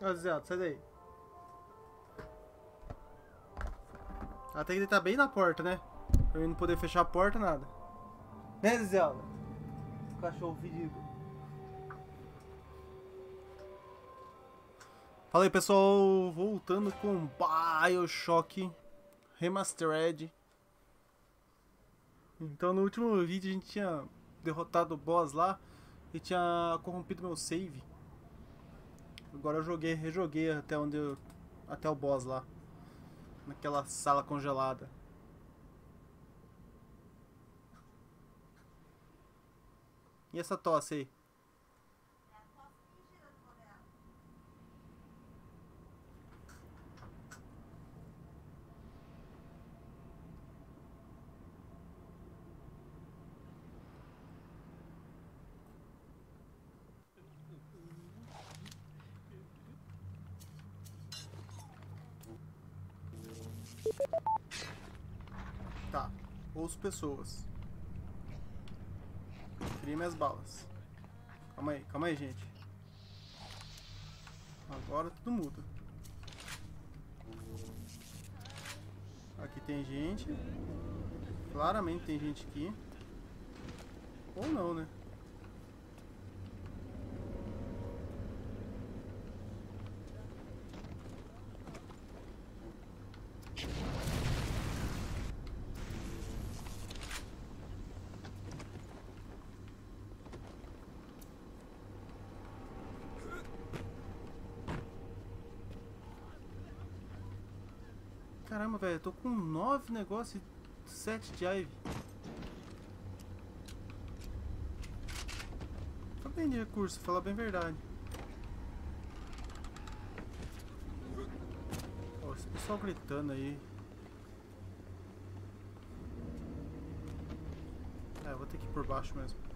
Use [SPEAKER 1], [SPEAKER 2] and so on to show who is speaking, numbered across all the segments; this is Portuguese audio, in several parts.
[SPEAKER 1] Ó, Zé, sai daí. Ela tem que estar bem na porta, né? Pra mim não poder fechar a porta, nada. Né, Zelda? Cachorro fedido. Fala aí, pessoal. Voltando com Bioshock Remastered. Então, no último vídeo a gente tinha derrotado o boss lá e tinha corrompido meu save. Agora eu joguei, rejoguei até onde eu, até o boss lá. Naquela sala congelada. E essa tosse aí? Tá. Ouço pessoas. Queria minhas balas. Calma aí, calma aí, gente. Agora tudo muda. Aqui tem gente. Claramente tem gente aqui. Ou não, né? Caramba, velho, tô com 9 negócios e 7 de Ivy. Tô bem de recurso, falar bem a verdade. Ó, esse pessoal gritando aí. É, vou ter que ir por baixo mesmo.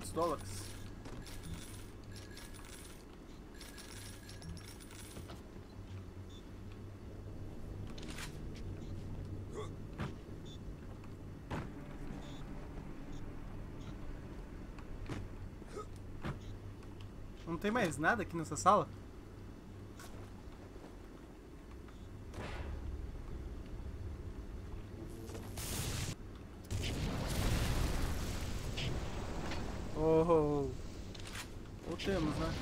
[SPEAKER 1] Quantos dólares? Não tem mais nada aqui nessa sala? Oh, ou temos, né?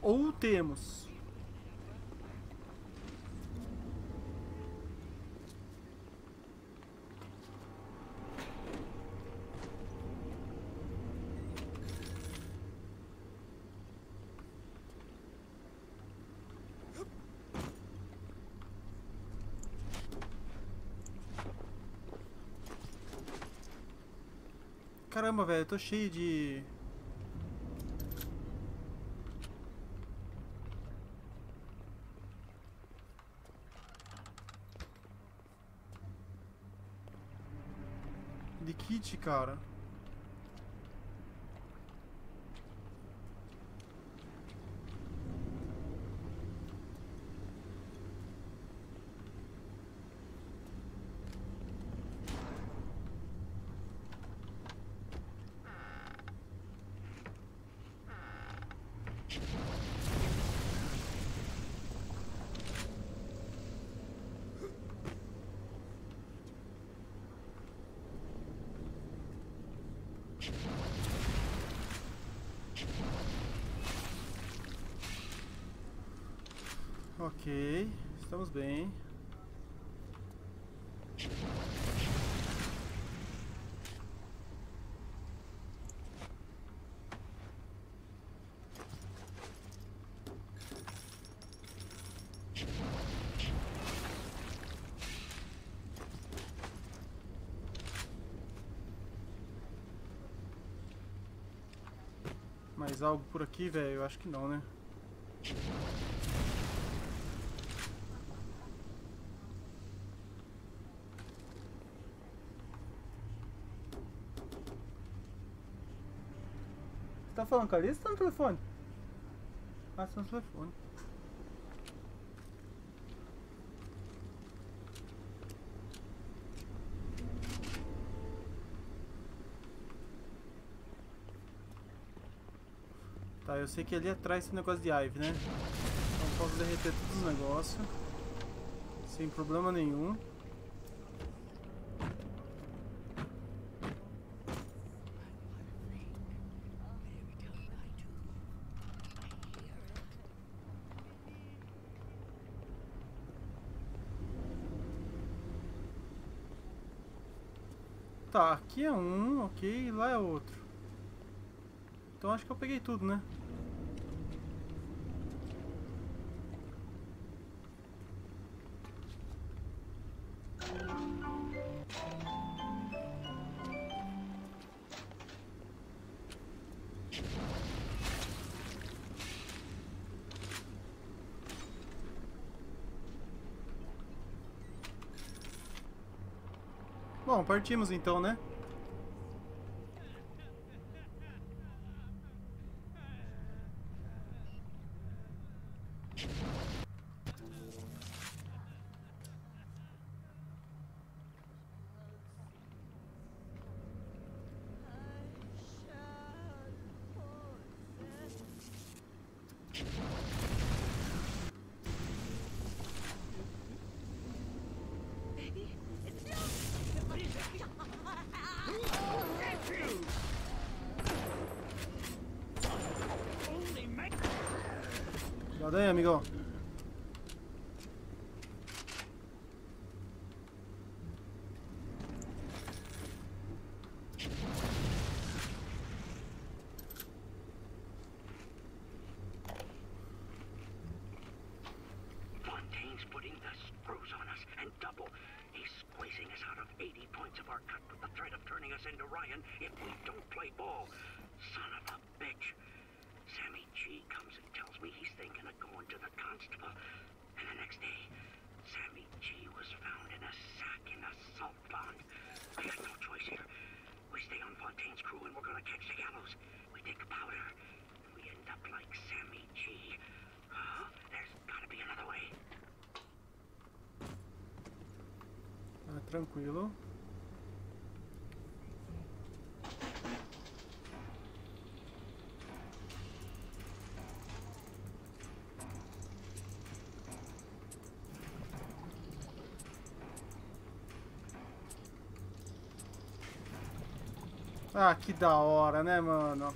[SPEAKER 1] Ou temos. Caramba, velho, tô cheio de. De kit, cara. Bem. Mais algo por aqui, velho? Eu acho que não, né? Tá falando com a Alice ou tá no telefone? Ah, tá no telefone. Tá, eu sei que ali atrás tem negócio de Ive, né? Então posso derreter todos os negócios. Sem problema nenhum. Tá, aqui é um, ok, lá é outro. Então acho que eu peguei tudo, né? Bom, partimos então, né? Cuidado aí, amigão.
[SPEAKER 2] Fontaine's putting the screws on us and double. He's squeezing us out of 80 points of our cut with the threat of turning us into Ryan if we don't play ball. Son of a bitch. Sammy G comes and tells me he's thinking of going to the constable. And the next day, Sammy G was found in a sack in a salt pond. I got no choice here. We stay on Fontaine's crew and we're gonna catch the gallows. We take powder. And we end up like Sammy G. Huh? There's gotta be another way.
[SPEAKER 1] Ah, tranquilo. Ah, que da hora, né, mano?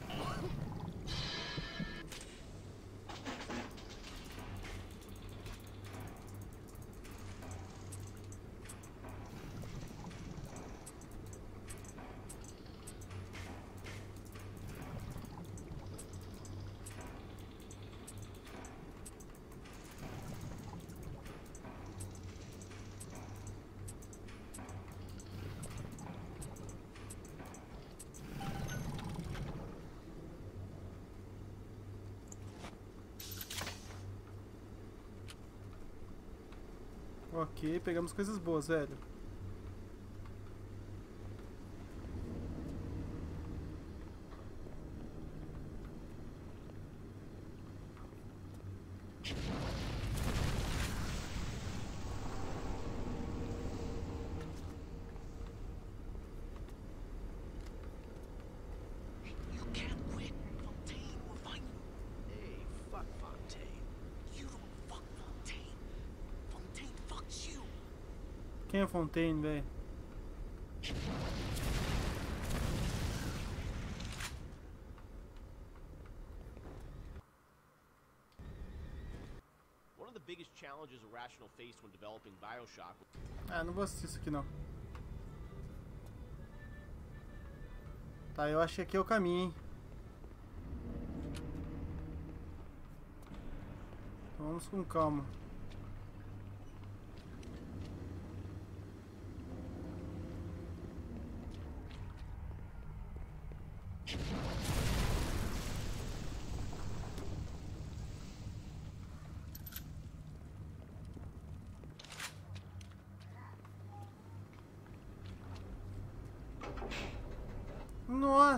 [SPEAKER 1] Ok, pegamos coisas boas, velho.
[SPEAKER 3] You can't quit. Fontaine will fight you. Hey, fuck Fontaine. You don't fuck Fontaine. Fontaine fucks you.
[SPEAKER 1] Quem é Fontaine, velho?
[SPEAKER 4] One of the biggest challenges
[SPEAKER 3] challenges a rational faced when developing Bioshock.
[SPEAKER 1] Ah, não vou assistir isso aqui não. Tá, eu acho que aqui é o caminho, hein? Então vamos com calma.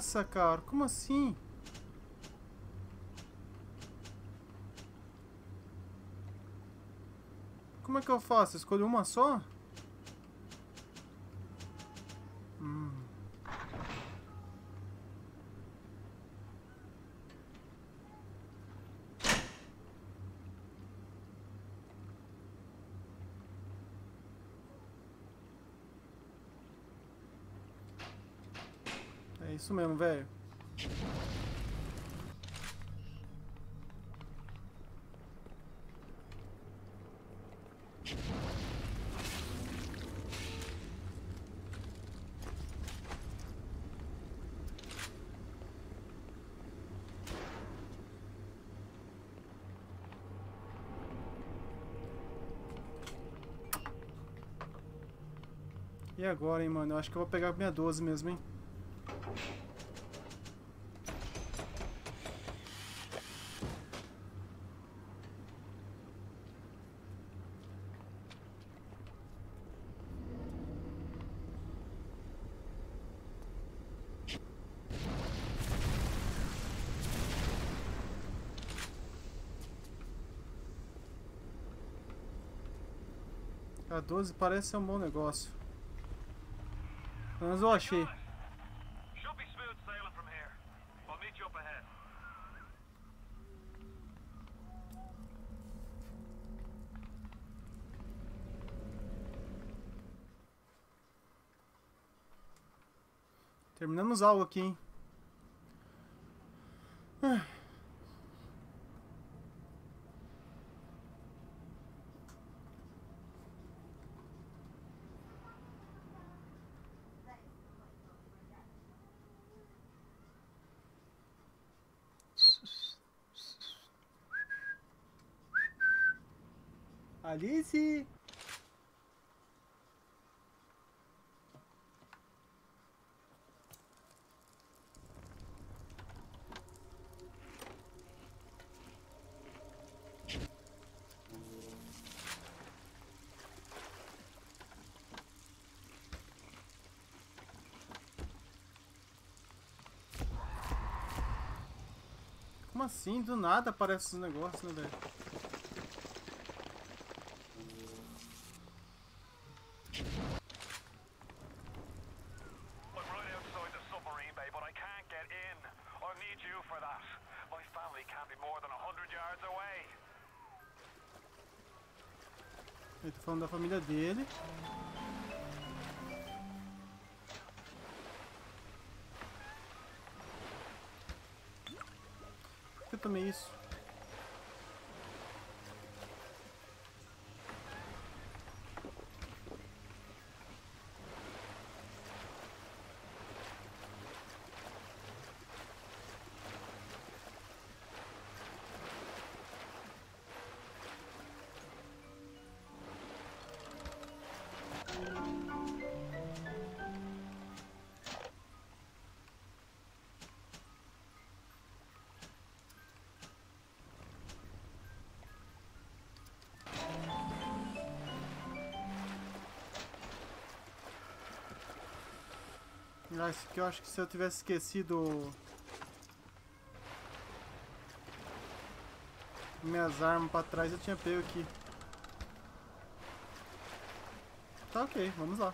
[SPEAKER 1] Nossa, cara, como assim? Como é que eu faço? Escolho uma só? Hum. É isso mesmo, velho. E agora, hein, mano? Eu acho que eu vou pegar minha 12 mesmo, hein? A 12 parece ser um bom negócio. Menos eu achei. Terminamos algo aqui, hein? Ah. Alice! Como assim? Do nada aparece esses negócios, né, velho? Ele tá falando da família dele. Eu tomei isso? Ah, esse aqui eu acho que se eu tivesse esquecido minhas armas pra trás eu tinha pego aqui. Tá ok, vamos lá.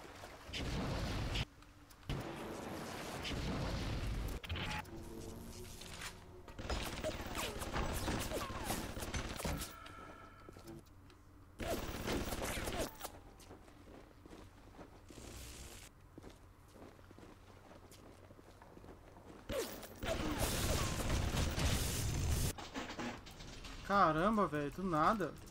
[SPEAKER 1] Nada.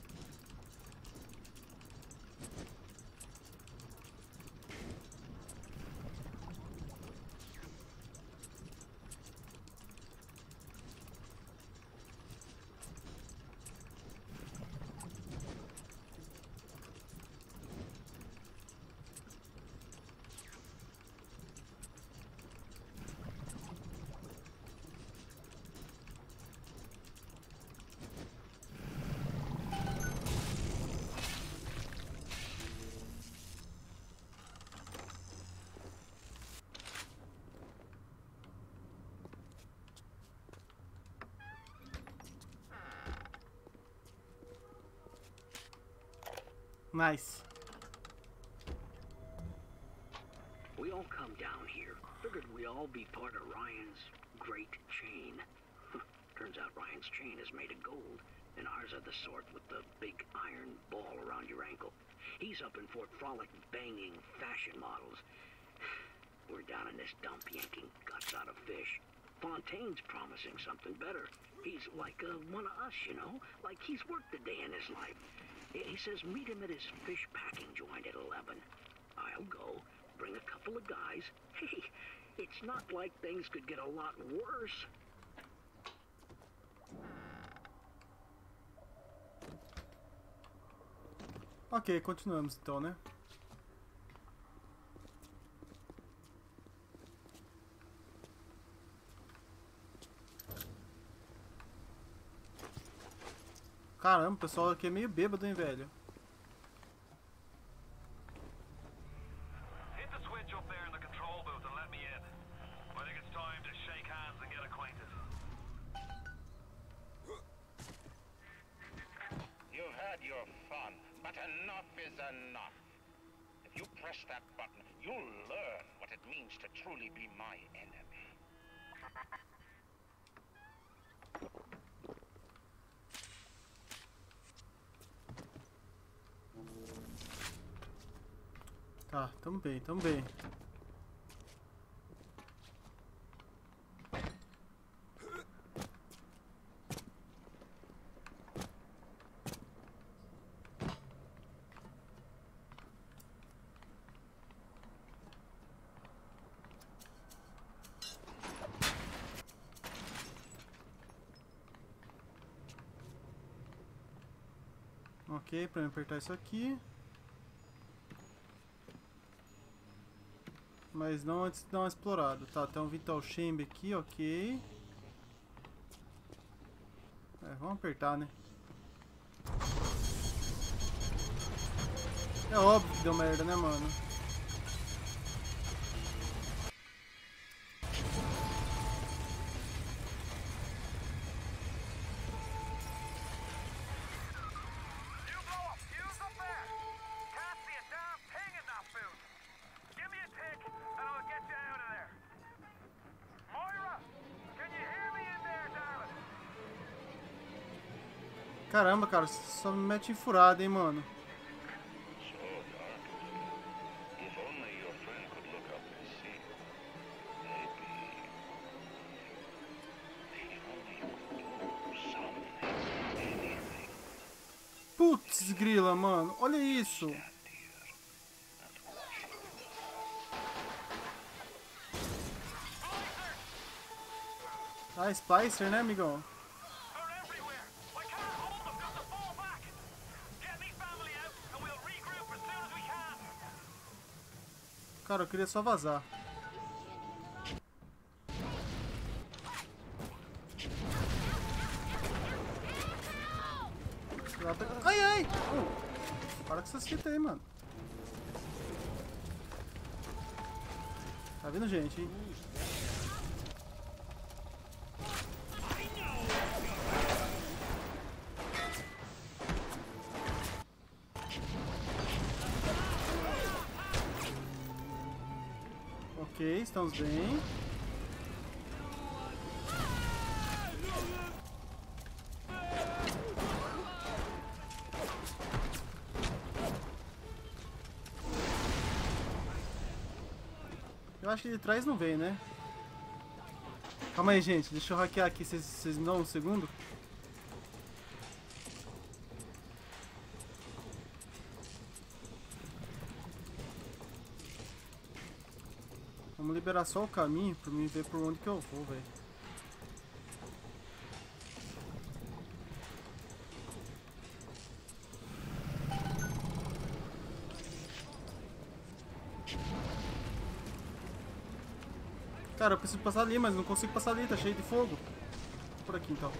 [SPEAKER 1] Nice.
[SPEAKER 2] We all come down here. Figured we all be part of Ryan's great chain. Turns out Ryan's chain is made of gold, and ours are the sort with the big iron ball around your ankle. He's up in Fort Frolic banging fashion models. We're down in this dump yanking guts out of fish. Fontaine's promising something better. He's like uh, one of us, you know? Like he's worked a day in his life. He says meet him at his fish packing joint at 11. I'll go, bring a couple of guys. Hey, it's not like things could get a lot worse.
[SPEAKER 1] Ok, continuamos então, né?
[SPEAKER 5] But enough is enough. If you press that button, you'll learn what it means to truly be my enemy.
[SPEAKER 1] Tá, tamo bem, tamo bem. Ok, eu apertar isso aqui. Mas não antes de dar uma explorada. Tá, tem um Vital Chamber aqui, ok. É, vamos apertar, né? É óbvio que deu merda, né, mano? Caramba, cara, só me mete em furada, hein, mano. Putz, grila, mano. Olha isso. Ah, Splicer, né, amigão? Cara, eu queria só vazar. Ai, ai! Para com essas fitas aí, mano. Tá vindo gente, hein? Bem. Eu acho que de trás não vem, né? Calma aí, gente. Deixa eu hackear aqui. Vocês me dão um segundo? Liberar só o caminho pra mim ver por onde que eu vou, velho. Cara, eu preciso passar ali, mas não consigo passar ali, tá cheio de fogo. Por aqui então.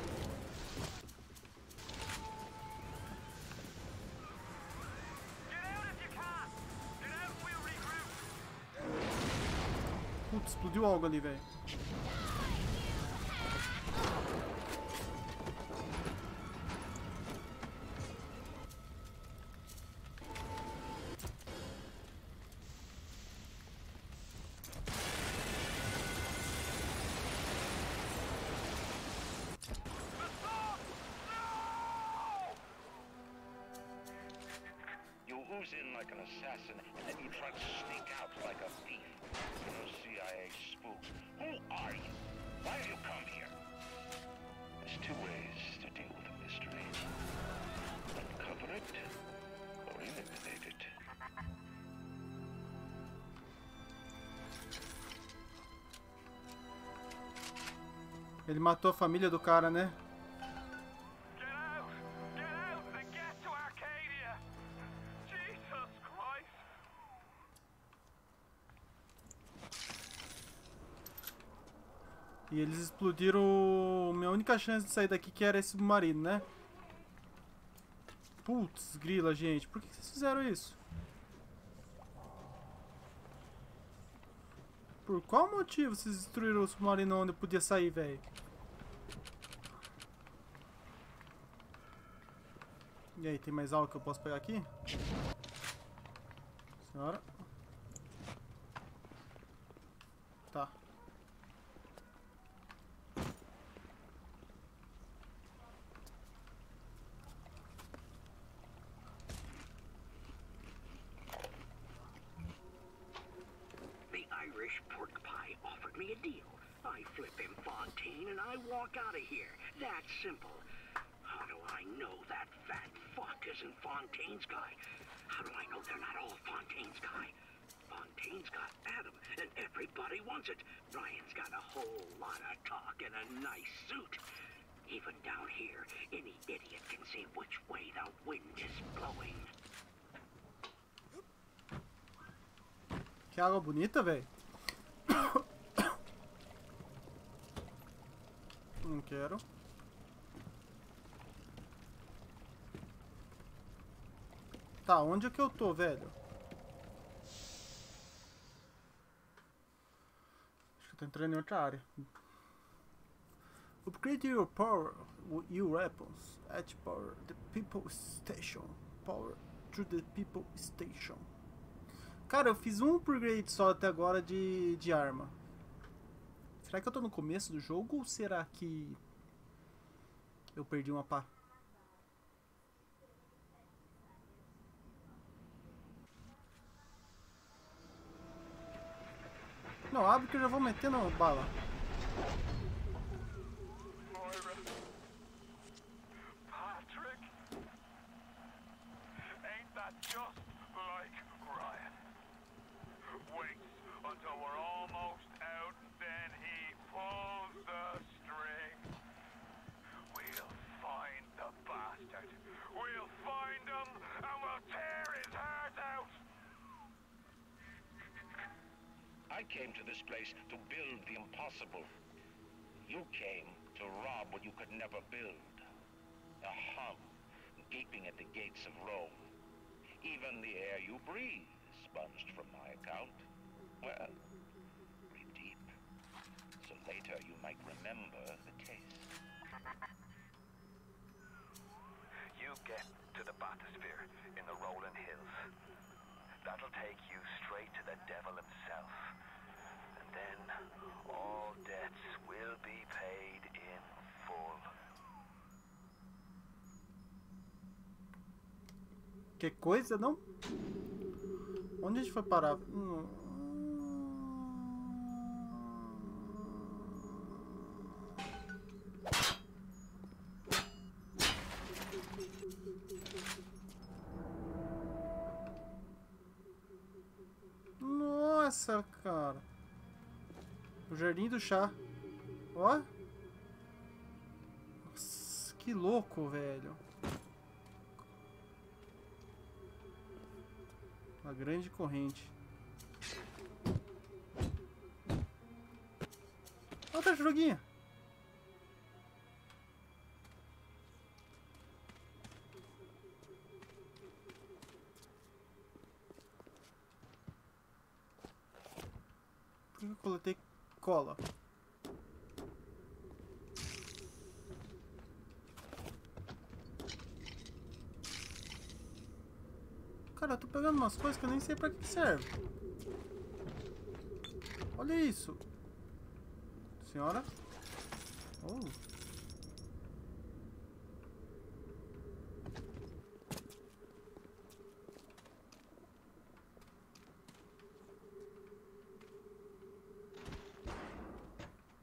[SPEAKER 1] Explodiu algo ali, velho. Ele matou a família do cara, né? E eles explodiram minha única chance de sair daqui, que era esse submarino, né? Putz, grila, gente. Por que vocês fizeram isso? Por qual motivo vocês destruíram o submarino onde eu podia sair, velho? E aí, tem mais algo que eu posso pegar aqui? Senhora? Tá.
[SPEAKER 2] The Fontaine's guy? How do I know they're not all Fontaine's guy? Fontaine's got Adam, and everybody wants it. Ryan's got a whole lot of talk and a nice suit. Even down here, any idiot can see which way the wind is blowing.
[SPEAKER 1] Que bonita, velho. Não quero. Tá, onde é que eu tô, velho? Acho que eu tô entrando em outra área. Upgrade your power, your weapons. At power the people station. Power to the people station. Cara, eu fiz um upgrade só até agora de, de arma. Será que eu tô no começo do jogo ou será que eu perdi uma pá? Não, abre que eu já vou metendo bala.
[SPEAKER 5] Came to this place to build the impossible. You came to rob what you could never build. A hum gaping at the gates of Rome. Even the air you breathe is sponged from my account. Well, breathe deep. So later you might remember the taste.
[SPEAKER 4] You get to the bathysphere in the rolling hills. That'll take you straight to the devil himself. Then all debts will be paid in full.
[SPEAKER 1] Que coisa, não? Onde a gente foi parar? Hum. Jardim do chá. Ó. Nossa, que louco, velho. Uma grande corrente. Outra joguinha. Por que eu coletei cola? Cara, eu tô pegando umas coisas que eu nem sei pra que serve. Olha isso. Senhora? Oh.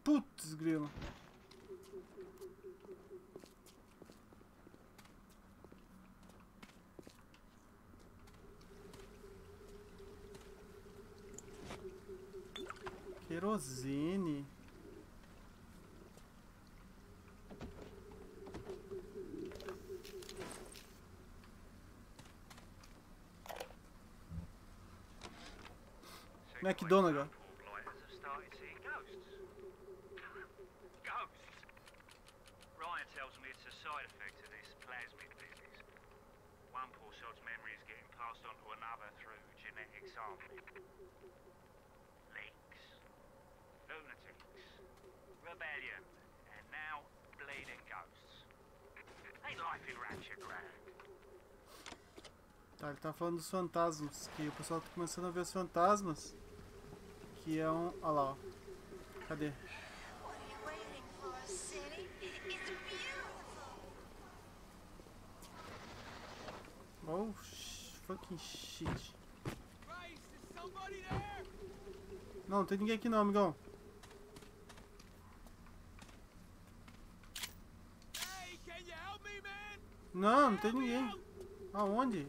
[SPEAKER 1] Putz, grilo. Querosene. McDonagall.
[SPEAKER 4] Lighters have started seeing ghosts. Ghosts? Ryan tells me it's a side effect of this plasmid business. One poor sod's memory is getting passed on to another through genetic sampling. Leaks. Lunatics. Rebellion. And now bleeding ghosts. Ain't life in Ratchet.
[SPEAKER 1] Tá, ele tá falando dos fantasmas. Que o pessoal tá começando a ver os fantasmas. Que é um. Olha lá, ó. Cadê? Oh, sh- fucking shit. Não, não tem ninguém aqui não, amigão. Não, não tem ninguém. Aonde?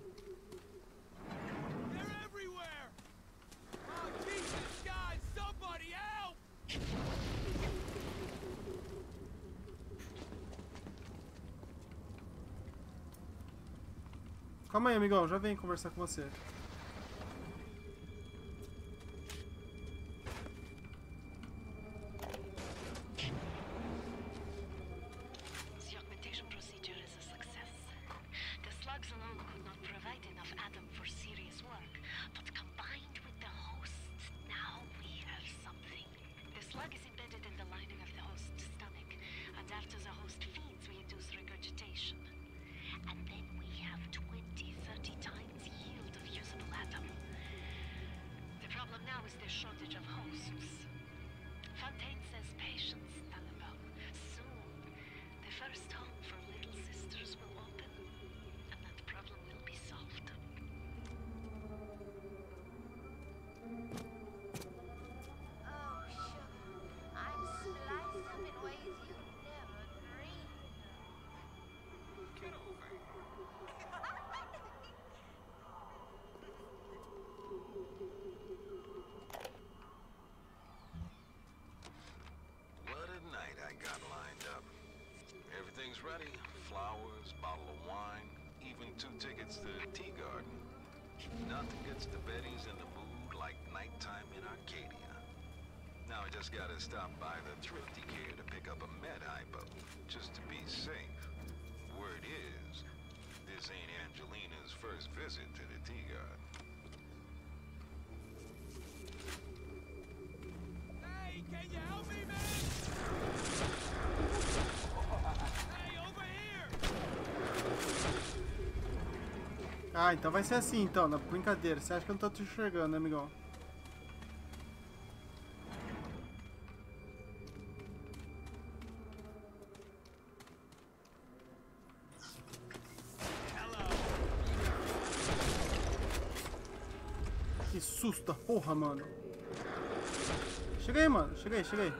[SPEAKER 1] Calma aí, amigão, já vem conversar com você.
[SPEAKER 6] First
[SPEAKER 7] visit to the tea garden.
[SPEAKER 8] Hey, can you help me, man? Hey, over here!
[SPEAKER 1] Ah, então vai ser assim então, na brincadeira. Você acha que eu não tô te enxergando, né, amigão? Susto da porra, mano. Chega aí, mano. Chega aí, chega aí.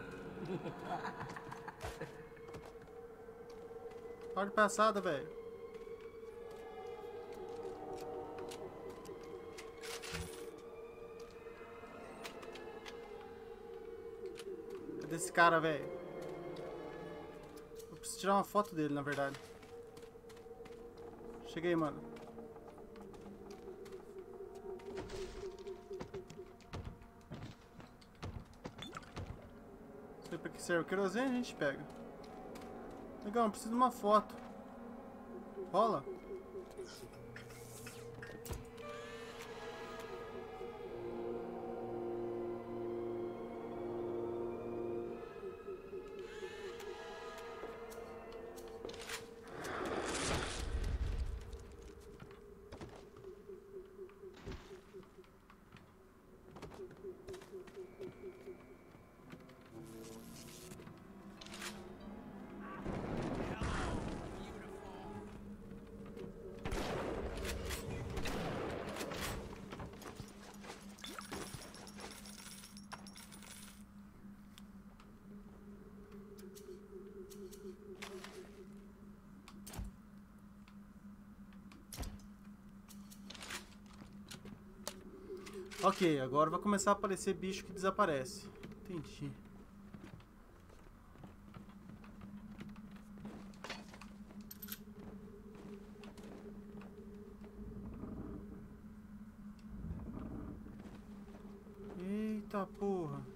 [SPEAKER 1] Para de passada, velho. Cadê esse cara, velho? Eu preciso tirar uma foto dele, na verdade. Cheguei, mano. Serve o querosene, a gente pega. Legal, preciso de uma foto. Rola? Ok, agora vai começar a aparecer bicho que desaparece. Entendi. Eita porra.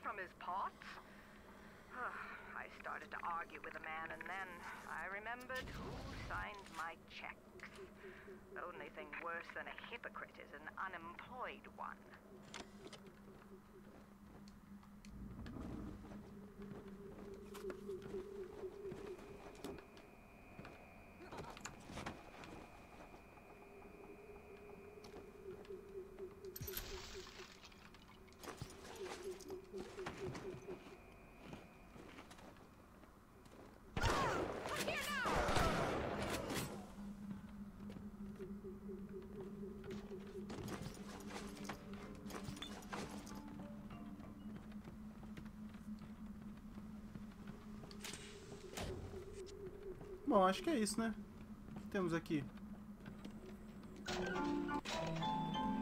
[SPEAKER 9] From his pots? Ah, I started to argue with the man, and then I remembered who signed my checks. Only thing worse than a hypocrite is an unemployed one.
[SPEAKER 1] Acho que é isso, né? O que temos aqui?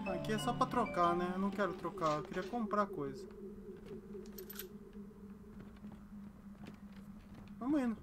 [SPEAKER 1] Aqui é só pra trocar, né? Eu não quero trocar, eu queria comprar coisa. Vamos indo.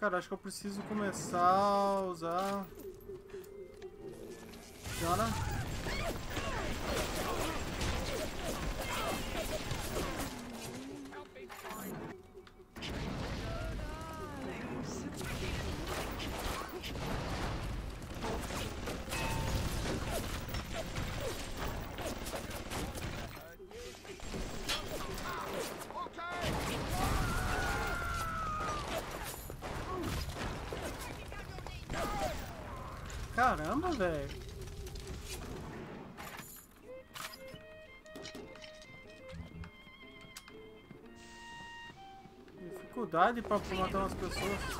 [SPEAKER 1] Cara, acho que eu preciso começar a usar. Senhora? Caramba, velho. Dificuldade pra matar umas pessoas.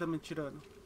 [SPEAKER 1] Tá me tirando?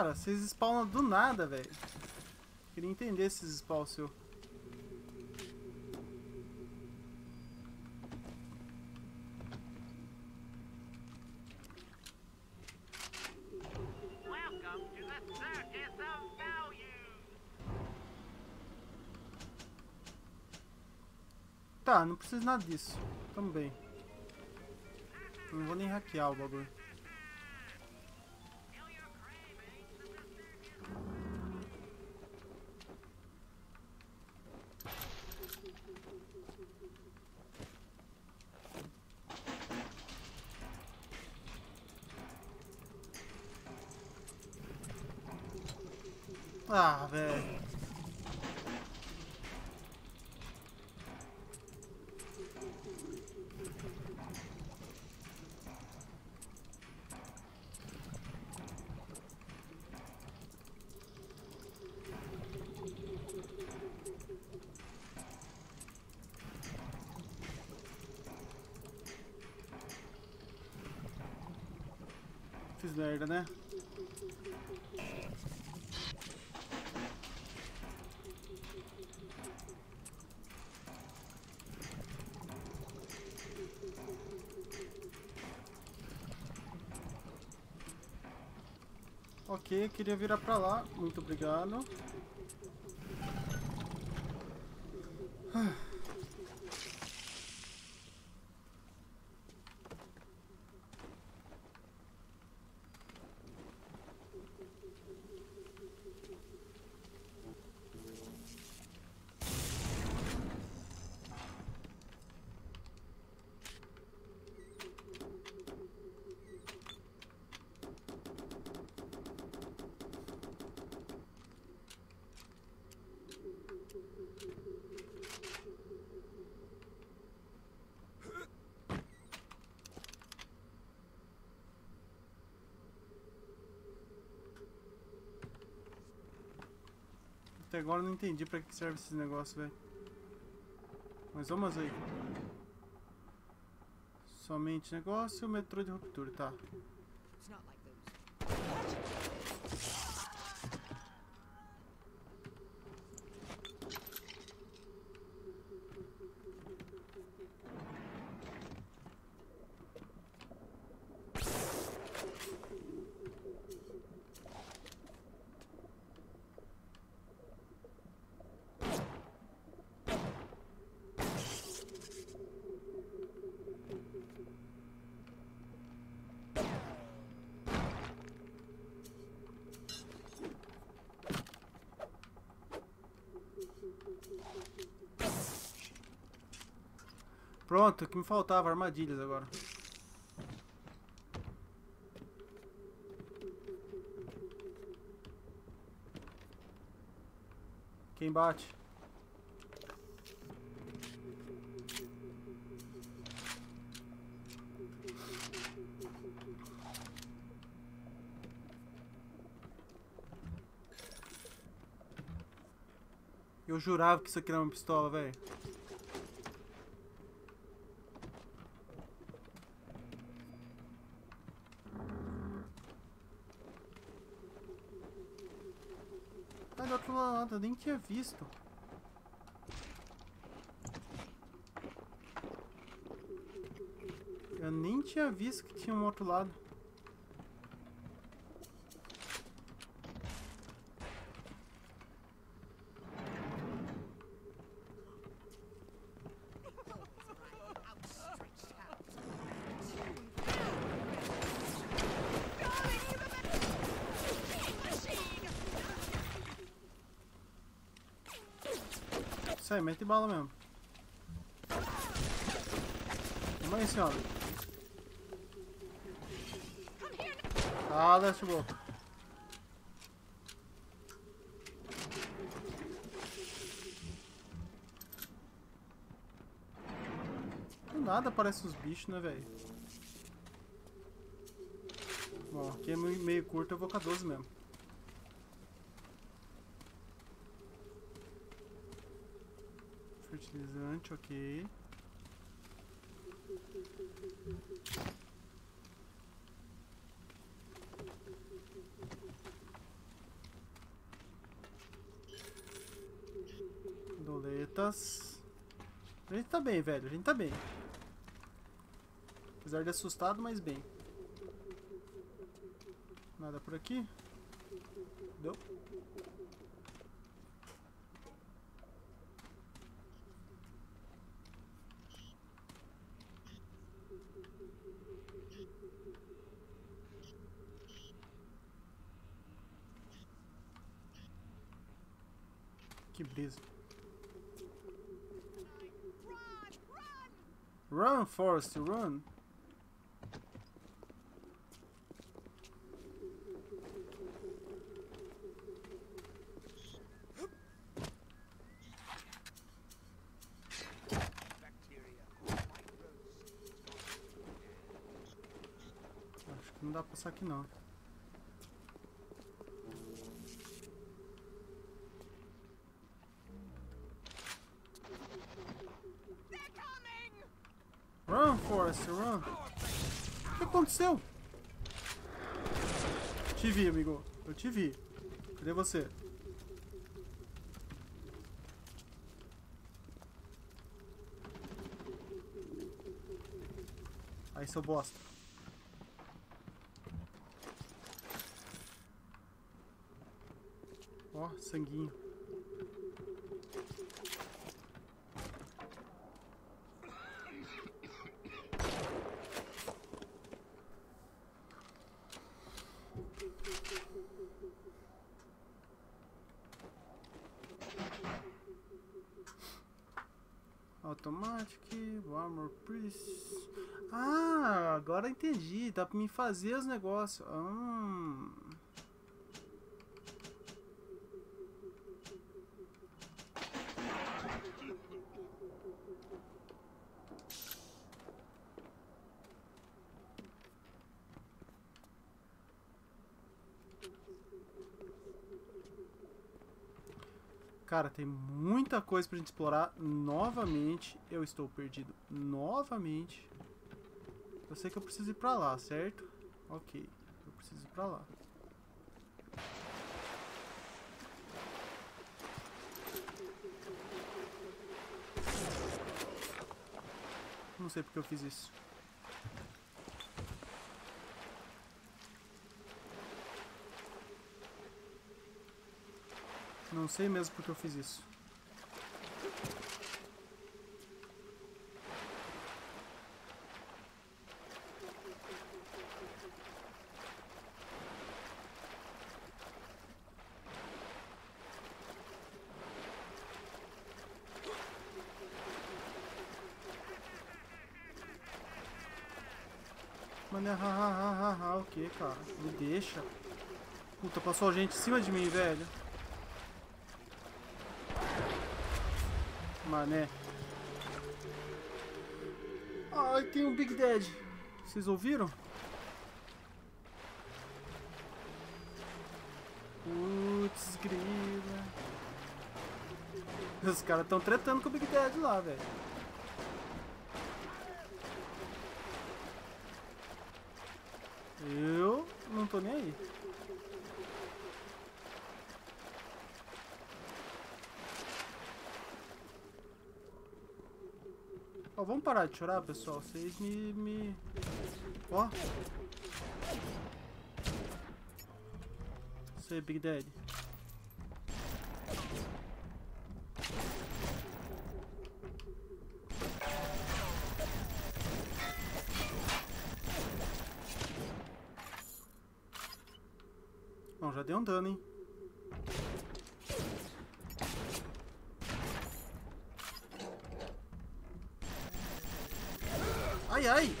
[SPEAKER 1] Cara, vocês spawnam do nada, velho. Queria entender esses spawn seu. Tá, não preciso nada disso. Tamo bem. Não vou nem hackear o bagulho. Ah, velho. Fiz né? Ok, queria virar pra lá. Muito obrigado. Agora eu não entendi pra que serve esse negócio, velho. Mas vamos aí. Somente negócio, metrô de ruptura, tá. Pronto, que me faltava, armadilhas agora. Quem bate? Eu jurava que isso aqui era uma pistola, velho. Tá do outro lado, eu nem tinha Eu nem tinha visto que tinha um outro lado. Mete bala mesmo. Vamos aí, senhora. Ah, desce boca. Do nada aparece os bichos, né, velho? Bom, aqui é meio curto, eu vou com a 12 mesmo. Fertilizante, ok. Doletas. A gente tá bem, velho. A gente tá bem. Apesar de assustado, mas bem. Nada por aqui? Deu? Run, Forrest, run! Acho que não dá pra passar aqui não. Run, Forrest, run! O que aconteceu? Te vi, amigo. Eu te vi. Cadê você? Aí, seu bosta. Ó, sanguinho. Automatic, Armor Priest. Ah, agora entendi. Dá pra mim fazer os negócios. Ah. Cara, tem muita coisa pra gente explorar. Novamente, eu estou perdido. Novamente. Eu sei que eu preciso ir pra lá, certo? Ok, eu preciso ir pra lá. Não sei porque eu fiz isso. Não sei mesmo porque eu fiz isso. Que, cara? Me deixa. Puta, passou gente em cima de mim, velho. Mané. Ai, tem um Big Dead. Vocês ouviram? Putz, grila. Os caras estão tretando com o Big Dead lá, velho. Eu não tô nem aí. Ó, vamos parar de chorar, pessoal. Vocês me. me... Ó. Isso aí, Big Daddy. Dano, hein? Ai, ai!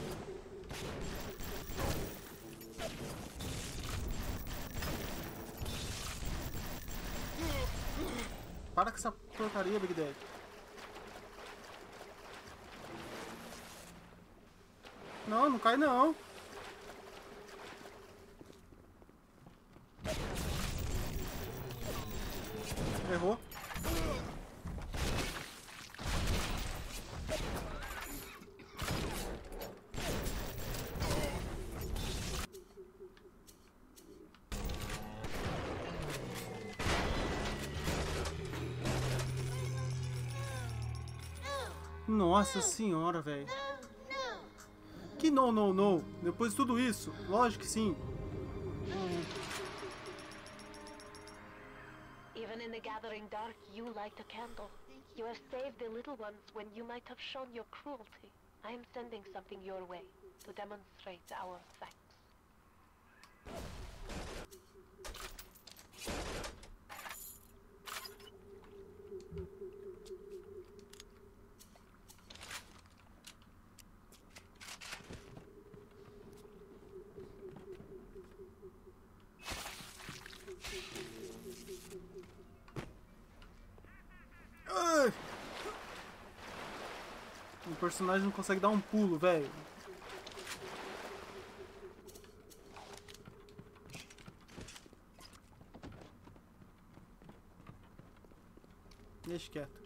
[SPEAKER 1] Para com essa porcaria, Big Daddy. Não, não cai não. Nossa senhora, velho. Que não, não, não. Depois de tudo isso, lógico que sim.
[SPEAKER 6] Even in the gathering dark, you light a candle. You have saved the little ones when you might have shown your cruelty. I am sending something your way to demonstrate our thanks.
[SPEAKER 1] Ai! O personagem não consegue dar um pulo, velho. Deixa quieto.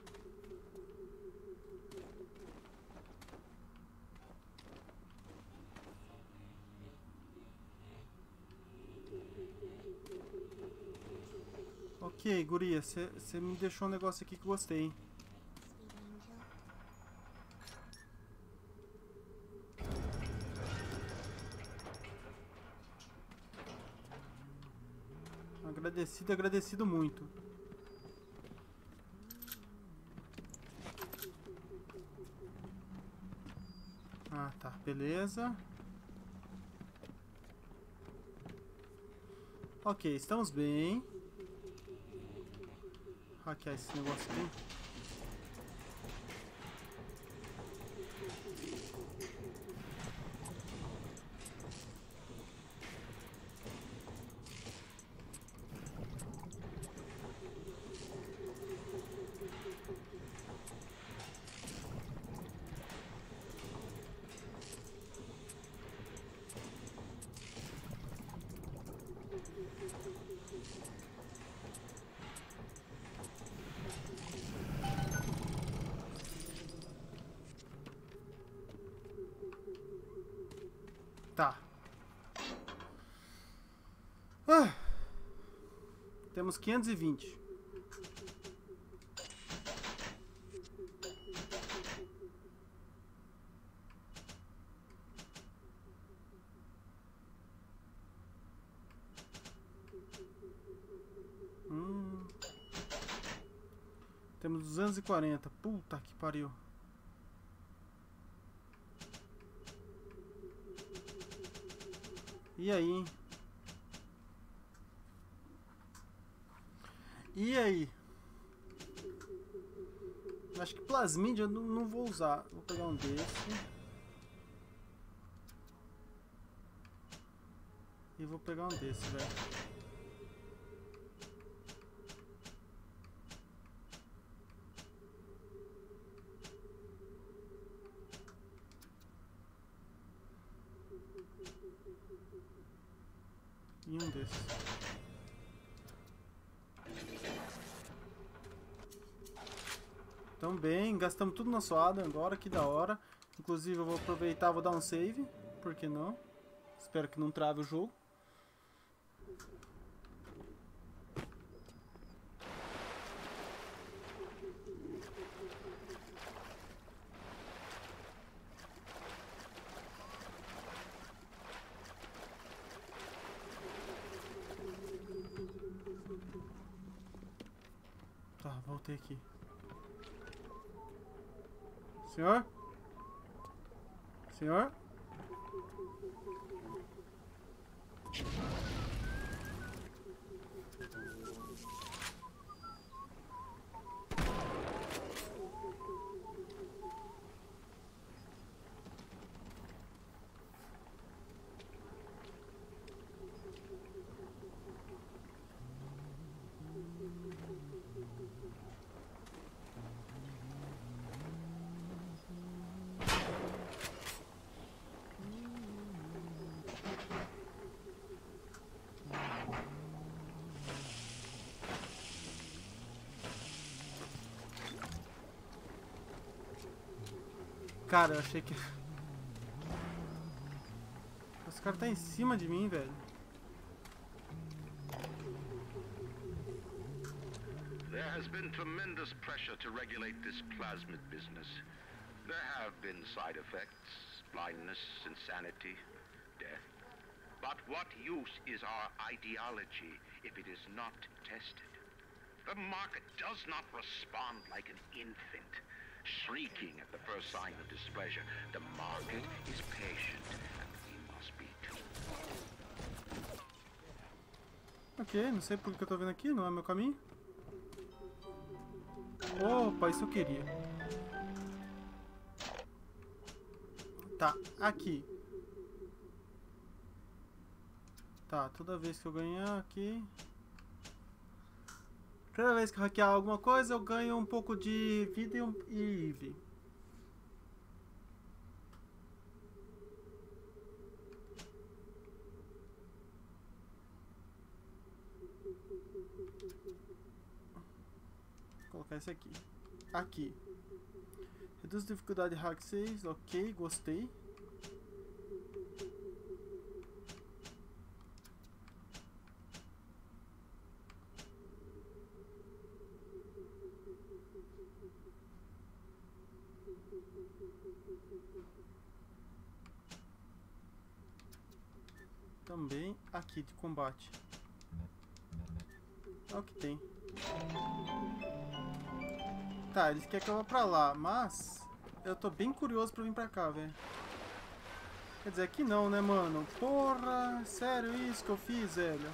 [SPEAKER 1] Ok, guria, você me deixou um negócio aqui que gostei, hein? Agradecido, agradecido muito. Ah, tá, beleza. Ok, estamos bem. Hackear esse negócio aqui. Temos 520. Hum. Temos 240. Puta que pariu. E aí, hein? E aí? Que plasmídia eu não, não vou usar. Vou pegar um desse. E vou pegar um desse, velho. E um desses. Gastamos tudo na suada agora, que da hora. Inclusive eu vou aproveitar, vou dar um save, por que não? Espero que não trave o jogo. Cara, eu achei que. Esse cara tá em cima de mim, velho.
[SPEAKER 5] There has been tremendous pressure to regulate this plasmid business. There have been side effects, blindness, insanity, death. But what use is our ideology if it is not tested? The market does not respond like an infant, shrieking at the first sign of displeasure. The market is patient, and we must be.
[SPEAKER 1] Ok, não sei por que eu tô vendo aqui, não é meu caminho. Opa, isso eu queria. Tá, aqui. Tá, toda vez que eu ganhar aqui... Toda vez que hackear alguma coisa, eu ganho um pouco de vida e, um, e. Vou colocar esse aqui. Aqui. Reduz dificuldade hack 6, ok, gostei. Também aqui de combate. É o que tem. Tá, eles querem que eu vá pra lá, mas eu tô bem curioso pra vir pra cá, velho. Quer dizer, aqui não, né, mano? Porra, sério isso que eu fiz, velho?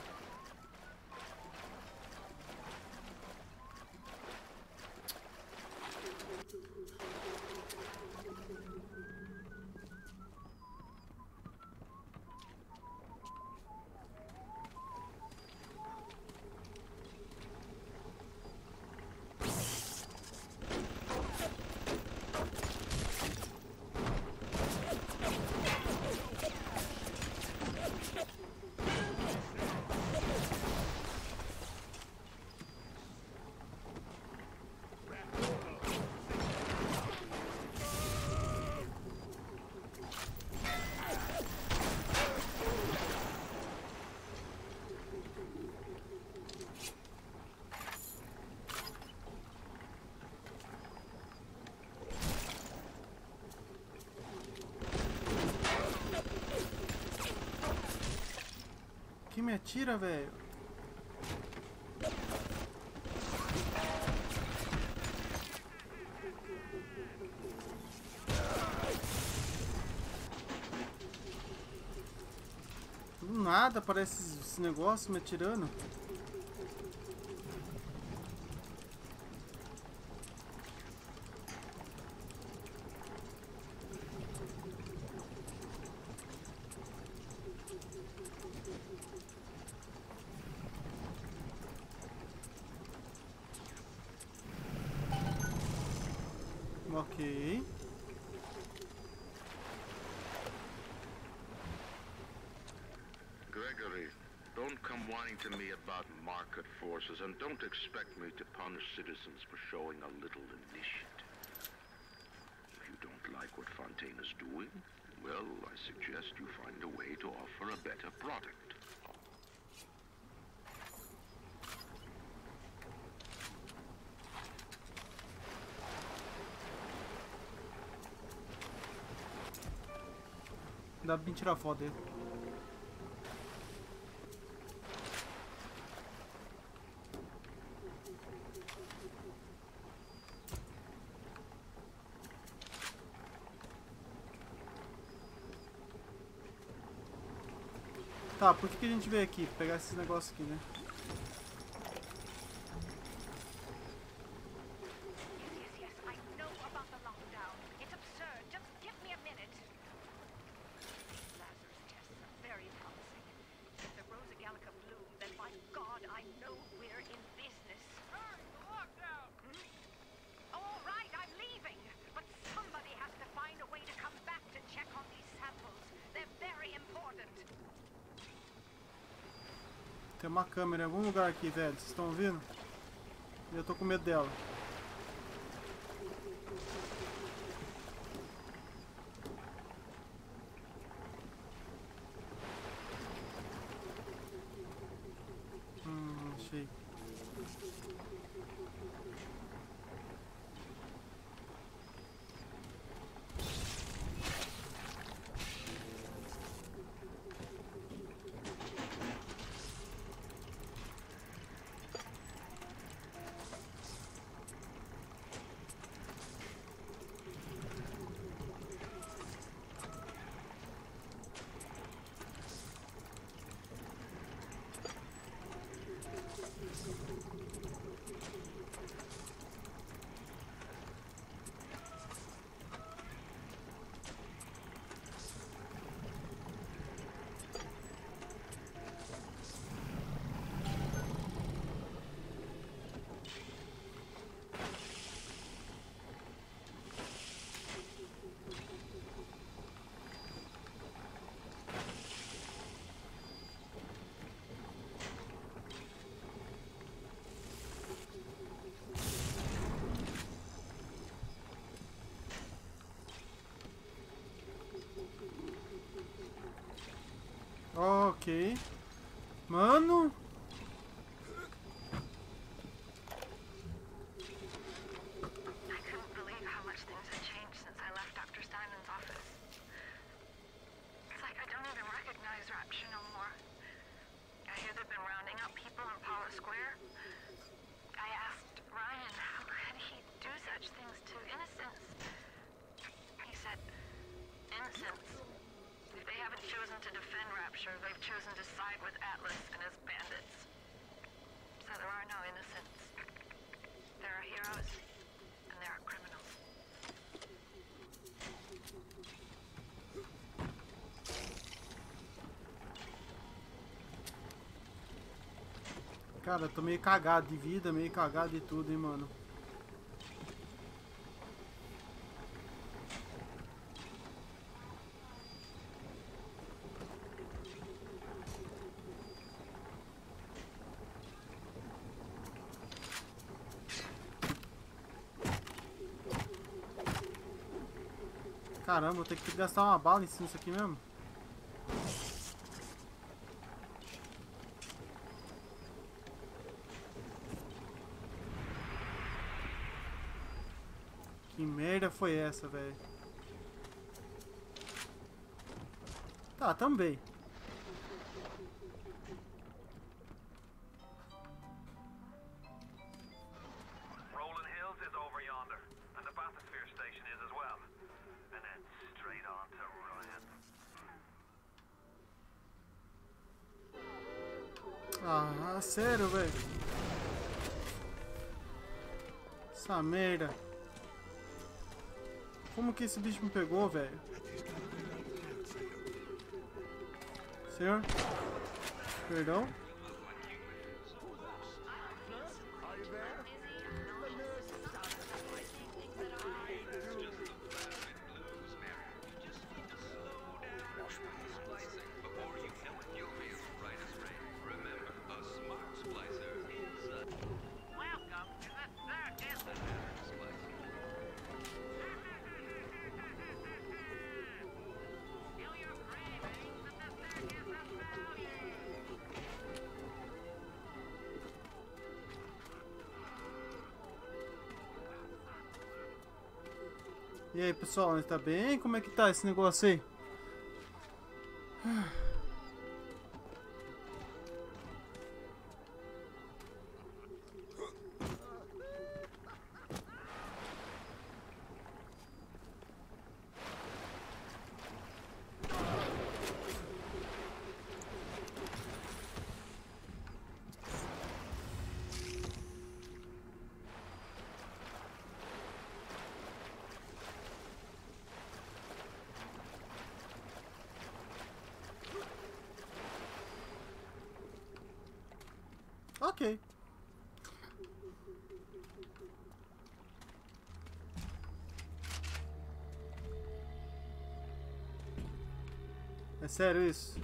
[SPEAKER 1] Me atira, velho? Do nada aparece esse negócio me atirando.
[SPEAKER 5] Don't expect me to punish citizens for showing a little initiative. If you don't like what Fontaine is doing, well, I suggest you find a way to offer a better product.
[SPEAKER 1] Dá pra tirar foto dele. Tá, por que, que a gente veio aqui? Pegar esses negócios aqui, né? Câmera em algum lugar aqui, velho. Vocês estão ouvindo? Eu tô com medo dela. Ok. Mano. Cara, eu tô meio cagado de vida, meio cagado de tudo, hein, mano. Caramba, vou ter que gastar uma bala em cima disso aqui mesmo. Que merda foi essa, velho? Tá, também. Esse bicho me pegou, velho? Senhor? Perdão? Aí, pessoal, tá bem? Como é que tá esse negócio aí? Sério isso?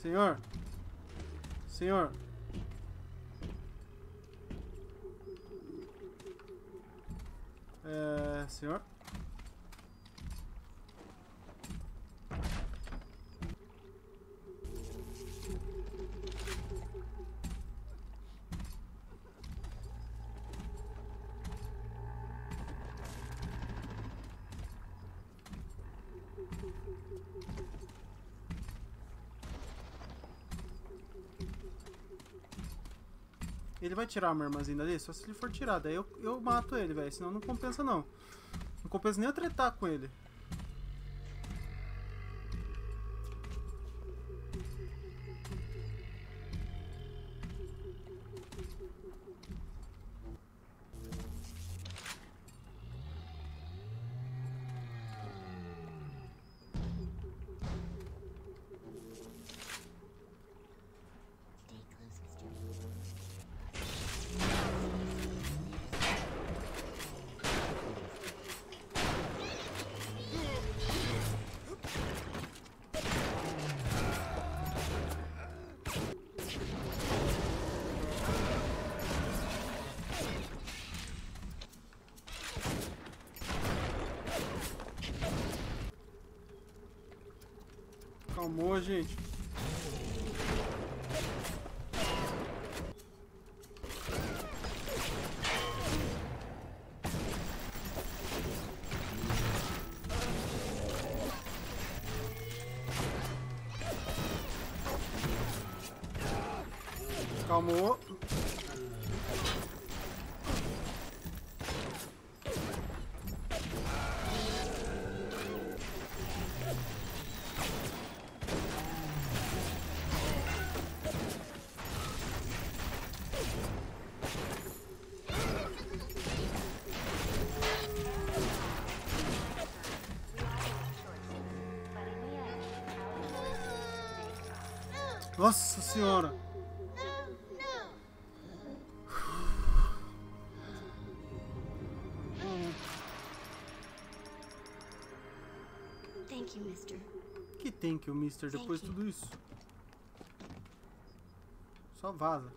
[SPEAKER 1] Senhor? Senhor? É, senhor? Ele vai tirar uma armazinha dali? Só se ele for tirar. Daí eu, eu mato ele, velho. Senão não compensa, não. Não compensa nem eu tretar com ele. Calmou, gente. Nossa senhora.
[SPEAKER 10] Thank you, mister.
[SPEAKER 1] que tem que o Mister depois de tudo isso? Só vaza.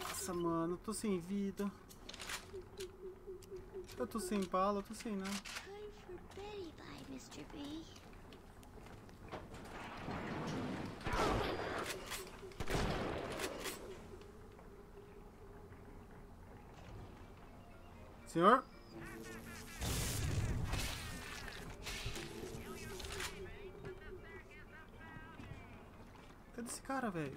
[SPEAKER 1] Nossa, mano, eu tô sem vida. Eu tô sem bala, eu tô sem nada.
[SPEAKER 10] Mr. B.
[SPEAKER 1] Senhor? Cadê esse cara, velho?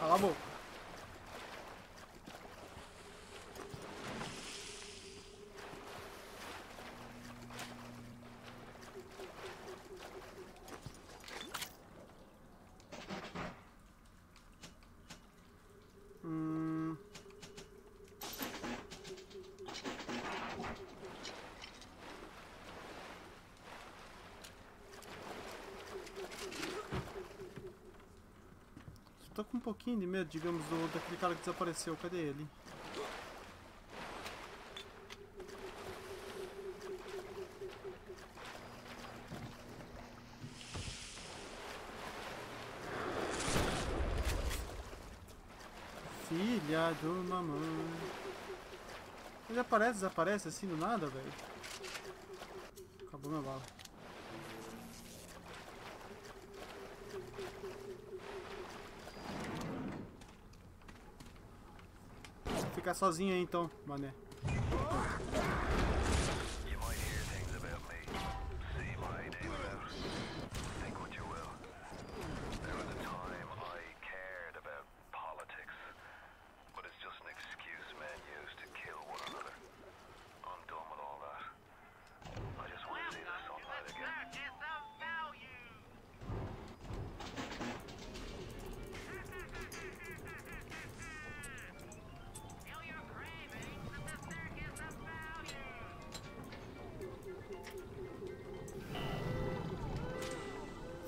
[SPEAKER 1] Cala a boca. Hum. Só tô com um pouquinho de medo, digamos, do, daquele cara que desapareceu. Cadê ele? Filha de uma mãe. Ele aparece, desaparece assim do nada, velho. Acabou minha bala. Ficar sozinho aí então, mané.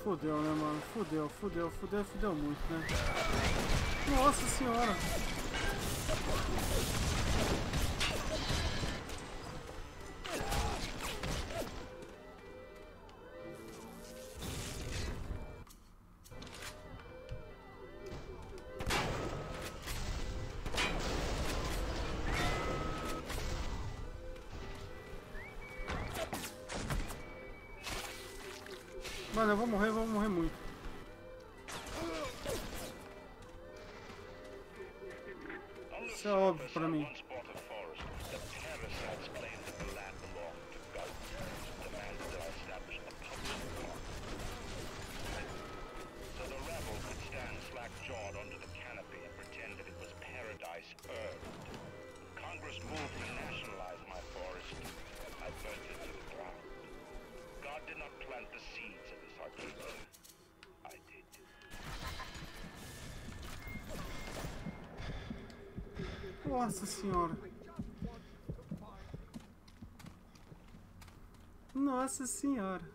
[SPEAKER 1] Fudeu, né, mano? Fudeu, fudeu, fudeu, fudeu muito, né? Nossa senhora! Nossa senhora. Nossa senhora.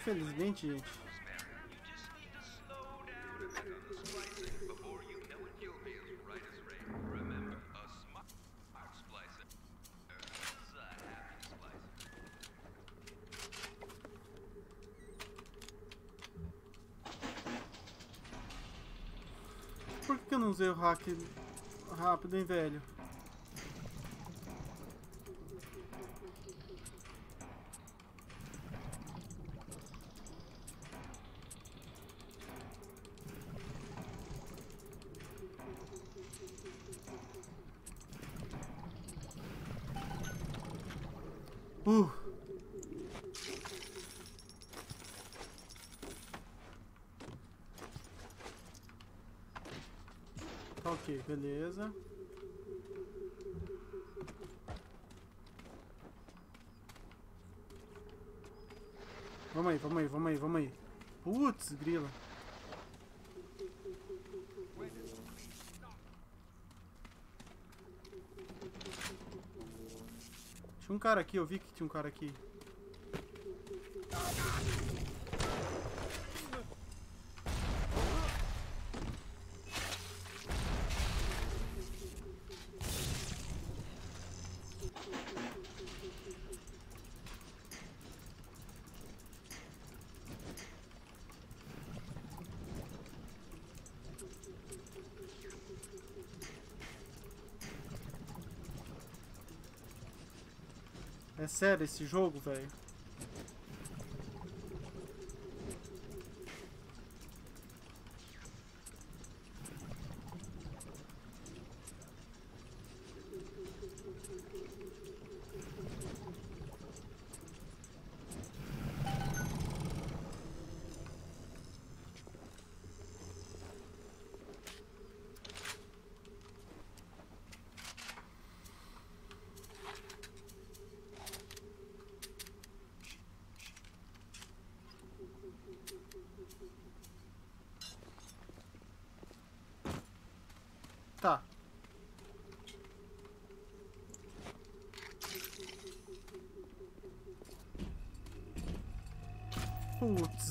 [SPEAKER 4] Infelizmente, gente. Por que eu não usei o hack rápido, hein, velho? Vamos aí, vamos aí, vamos aí, vamos aí. Putz, grila. Tinha um cara aqui, eu vi que tinha um cara aqui. É sério esse jogo, velho?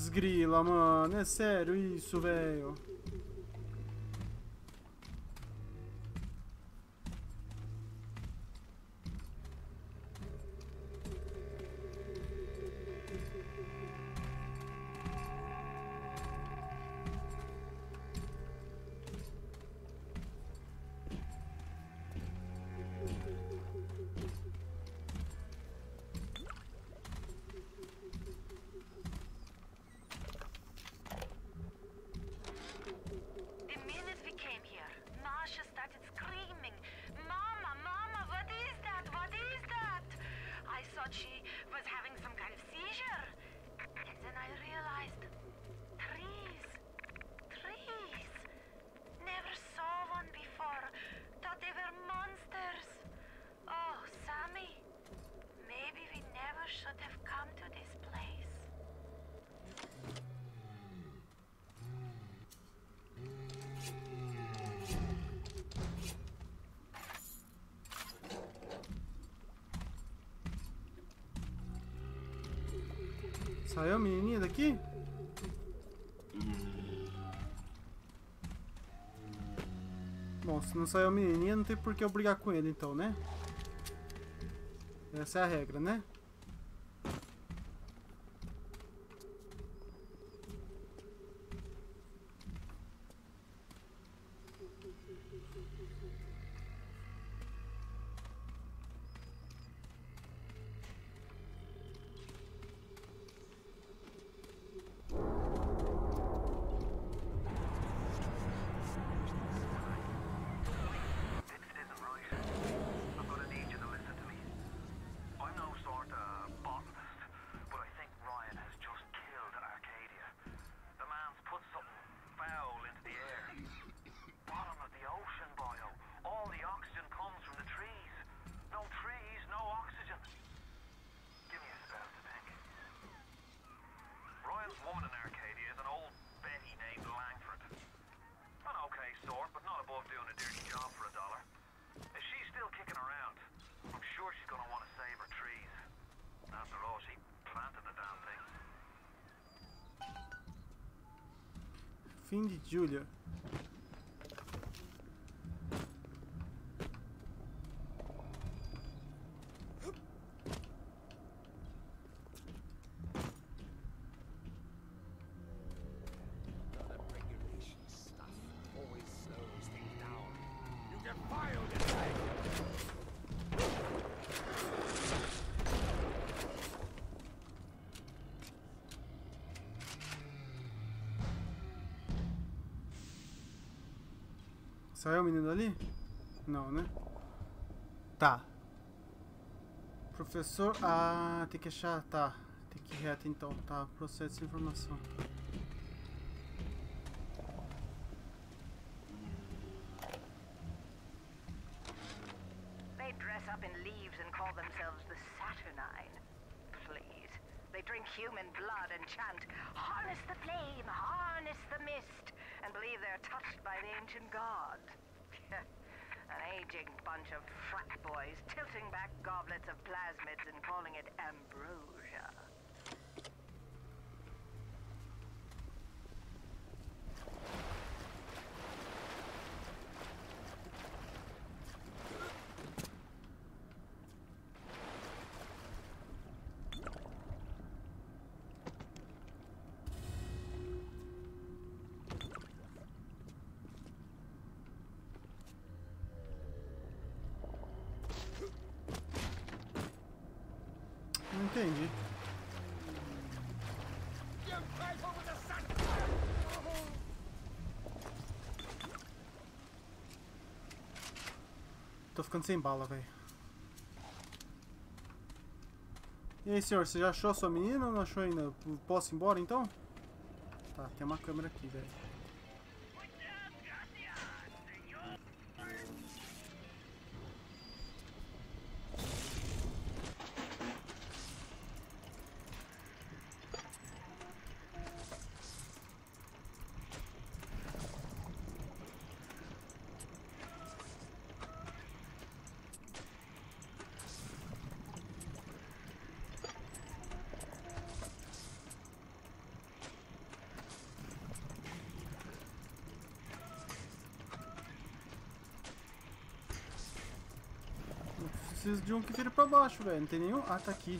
[SPEAKER 4] Grila mano. É sério isso, velho. Saiu a menininha daqui? Bom, se não saiu a menininha, não tem por que eu brigar com ele então, né? Essa é a regra, né?
[SPEAKER 1] Fim de Julia. Saiu o menino ali? Não, né? Tá. Professor. Ah, tem que achar. Tá. Tem que ir reto então. Tá. Processo de informação.
[SPEAKER 9] Boys tilting back goblets of plasmids and calling it
[SPEAKER 1] entendi. Tô ficando sem bala, velho. E aí, senhor, você já achou a sua menina ou não achou ainda? Posso ir embora então? Tá, tem uma câmera aqui, velho. Preciso de um que vire pra baixo, velho. Não tem nenhum. Ah, tá aqui.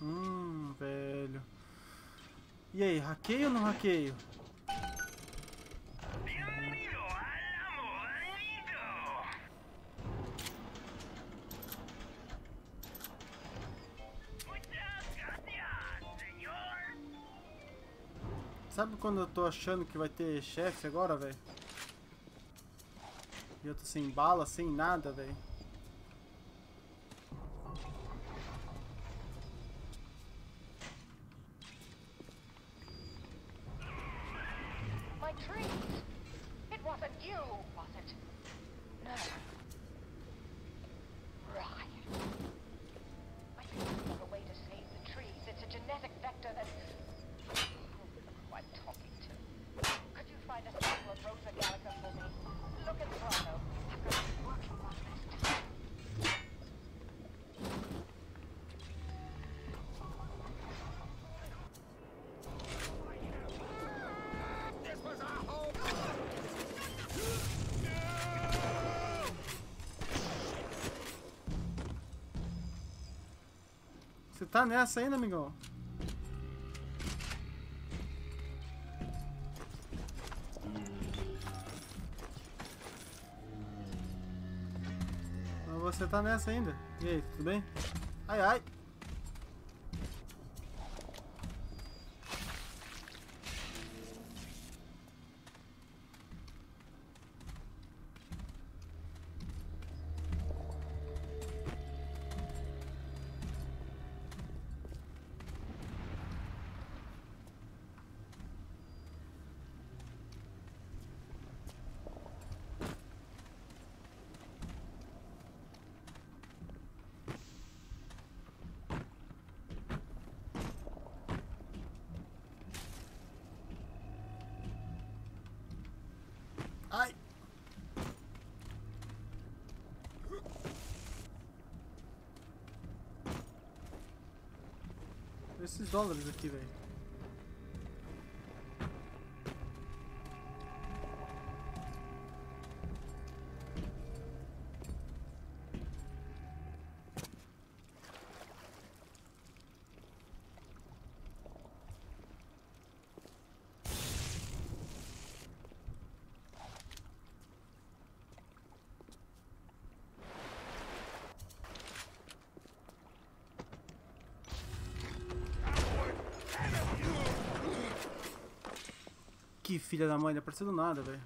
[SPEAKER 1] Hum, velho. E aí, hackeio ou não hackeio? Sabe quando eu tô achando que vai ter chefe agora, velho? E eu tô sem bala, sem nada, velho.
[SPEAKER 9] My trees! It wasn't you, was it? No. Ryan. I think we've got a way to save the trees. It's a genetic vector that... Who I'm talking to. Could you find a sample of Rosa gallica for me? Look in Toronto. I've got to be working on this.
[SPEAKER 3] This was our home!
[SPEAKER 1] Você tá nessa ainda, amigão? Mas você tá nessa ainda? E aí, tudo bem? Ai, ai! Dólares aqui, velho? Que filha da mãe, não apareceu do nada, velho.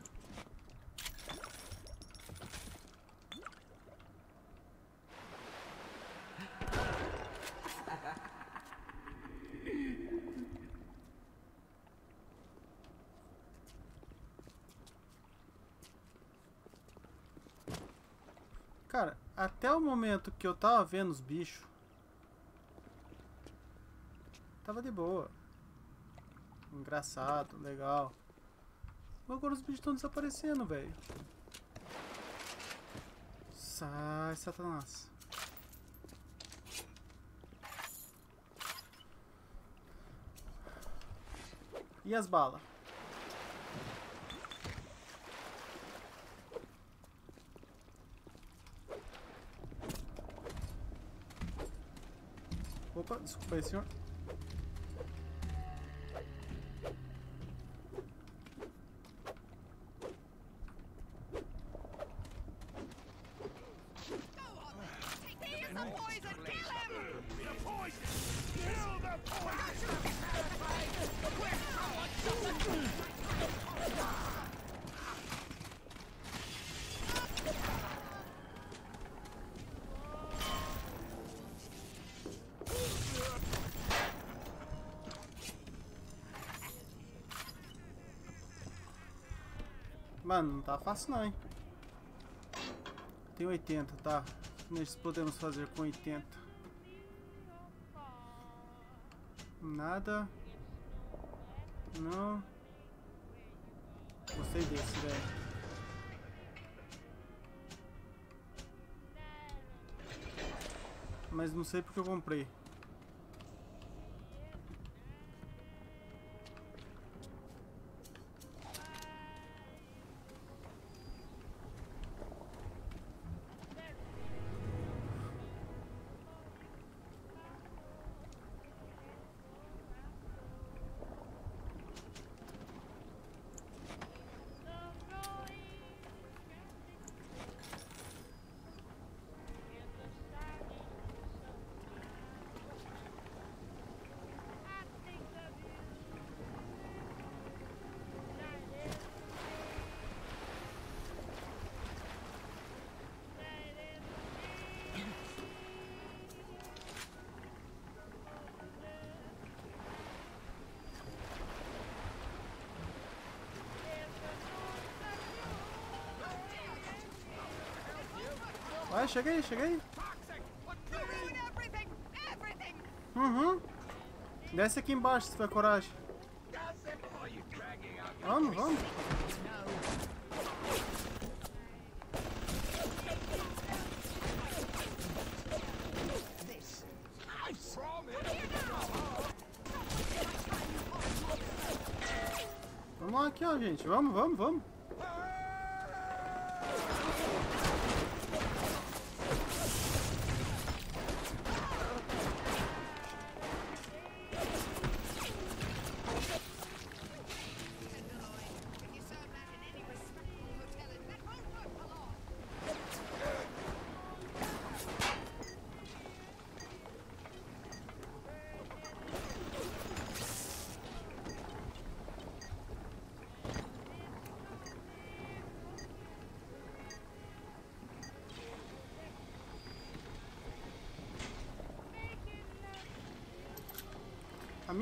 [SPEAKER 1] Cara, até o momento que eu tava vendo os bichos, tava de boa. Engraçado, legal. Agora os bichos estão desaparecendo, velho. Sai, Satanás. E as balas? Opa, desculpa aí, senhor. Mano, não tá fácil não, hein? Tem 80, tá? O nós podemos fazer com 80? Nada. Não. Gostei desse, velho. Mas não sei porque eu comprei. Chega aí, chega aí. Uhum. Desce aqui embaixo se tiver coragem. Vamos, vamos. Vamos lá aqui, ó, gente. Vamos, vamos, vamos.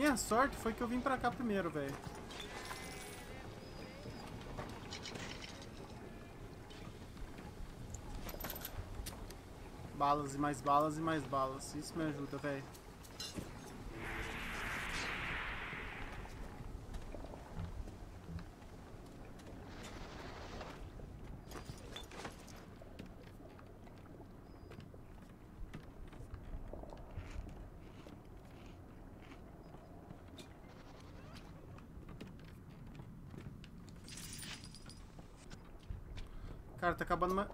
[SPEAKER 1] Minha sorte foi que eu vim pra cá primeiro, velho. Balas e mais balas e mais balas. Isso me ajuda, velho. Cara, tá acabando
[SPEAKER 8] trash!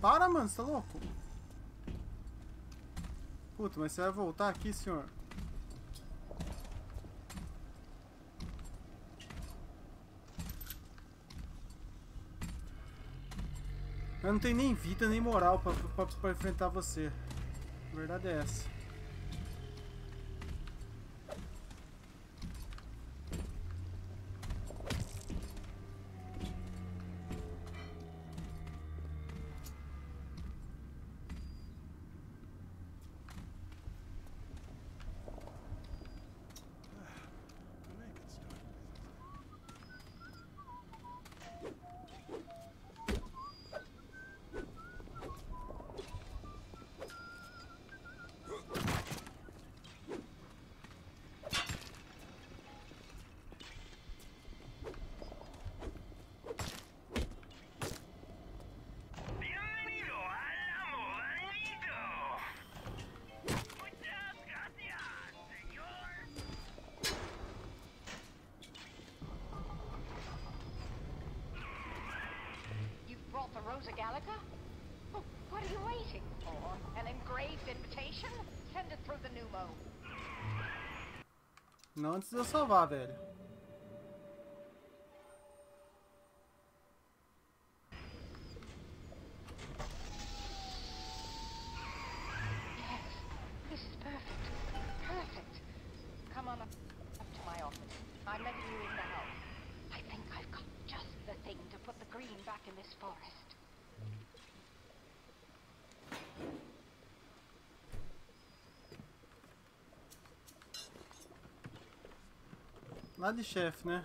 [SPEAKER 1] Para, mano, você tá louco? Mas você vai voltar aqui, senhor? Eu não tenho nem vida nem moral pra, pra, pra enfrentar você. A verdade é essa. Não antes de eu salvar, velho.
[SPEAKER 9] Yes, this is perfect. Perfect. Come on up, up to my office. I'm letting you in the house. I think I've got just the thing to put the green back in this forest.
[SPEAKER 1] Lá de chefe, né?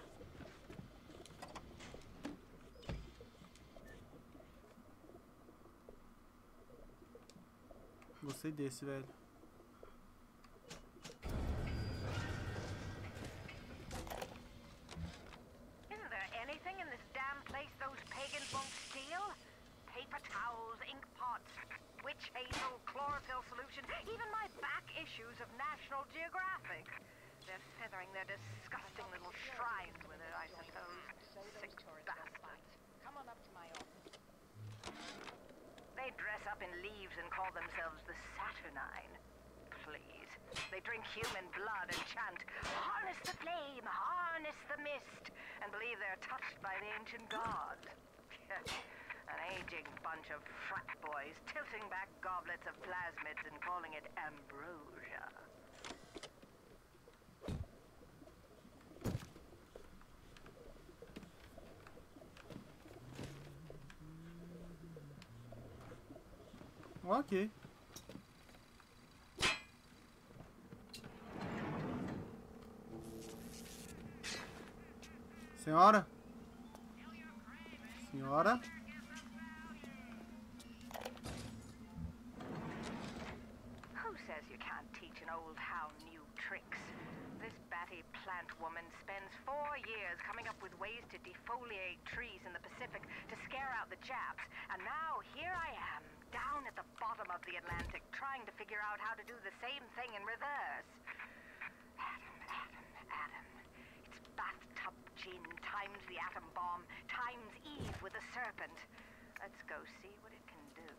[SPEAKER 1] Gostei desse, velho.
[SPEAKER 9] Leaves and call themselves the Saturnine. Please. They drink human blood and chant, Harness the flame, harness the mist, and believe they're touched by the ancient gods. An aging bunch of frat boys tilting back goblets of plasmids and calling it ambrosia.
[SPEAKER 1] Ok. Senhora? Senhora?
[SPEAKER 9] Who says you can't teach an old hound new tricks? This batty plant woman spends four years coming up with ways to defoliate trees in the Pacific to scare out the Japs, and now here I am, down at the bottom of the Atlantic, trying to figure out how to do the same thing in reverse. Adam, Adam, Adam. It's bathtub gin times the atom bomb times Eve with a serpent. Let's go see what it can do.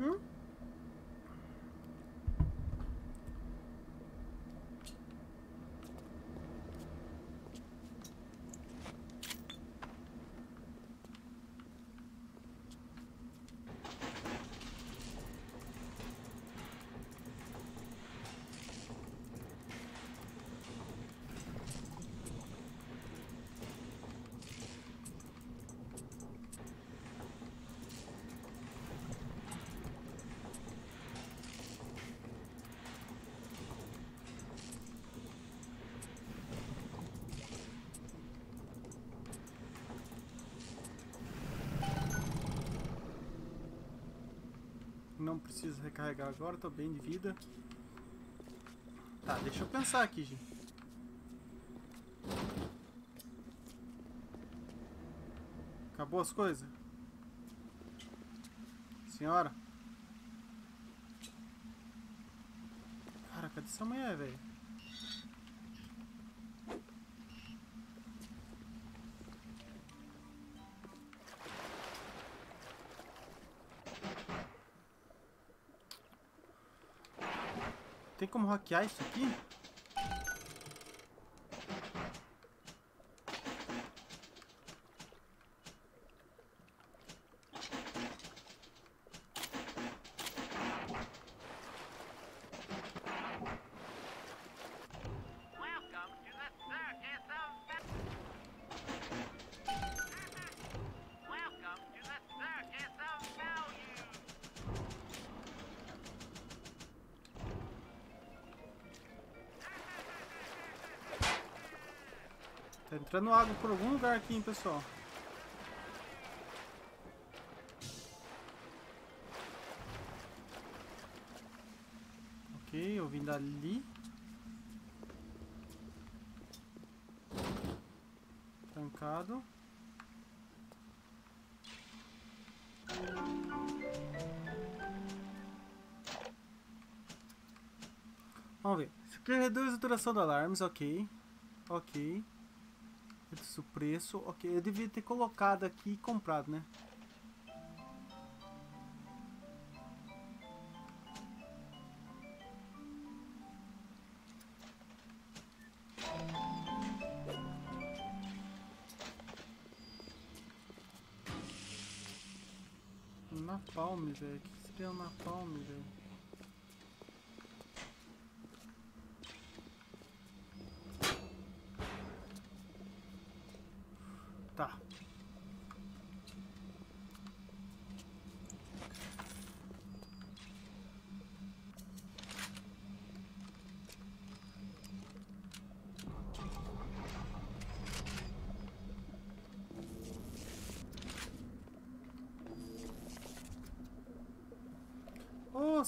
[SPEAKER 1] Mm-hmm. não preciso recarregar agora, tô bem de vida. Tá, deixa eu pensar aqui, gente. Acabou as coisas? Senhora? como hackear isso aqui? entrando água por algum lugar aqui, hein, pessoal. Ok, eu vim dali. Trancado. Vamos ver. Isso aqui reduz a duração do alarmes, ok. Ok. Isso, preço. Ok, eu devia ter colocado aqui e comprado, né? Napalm, velho. O que,
[SPEAKER 9] que tem na palme, velho?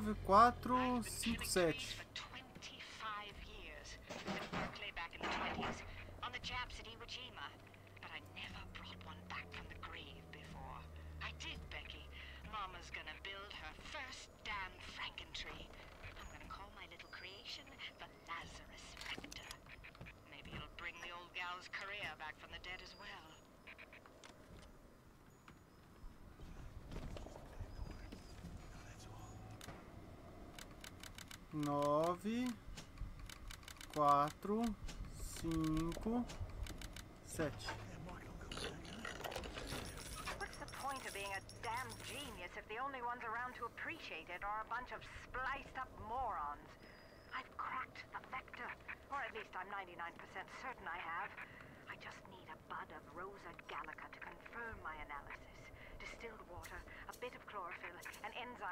[SPEAKER 9] 9457.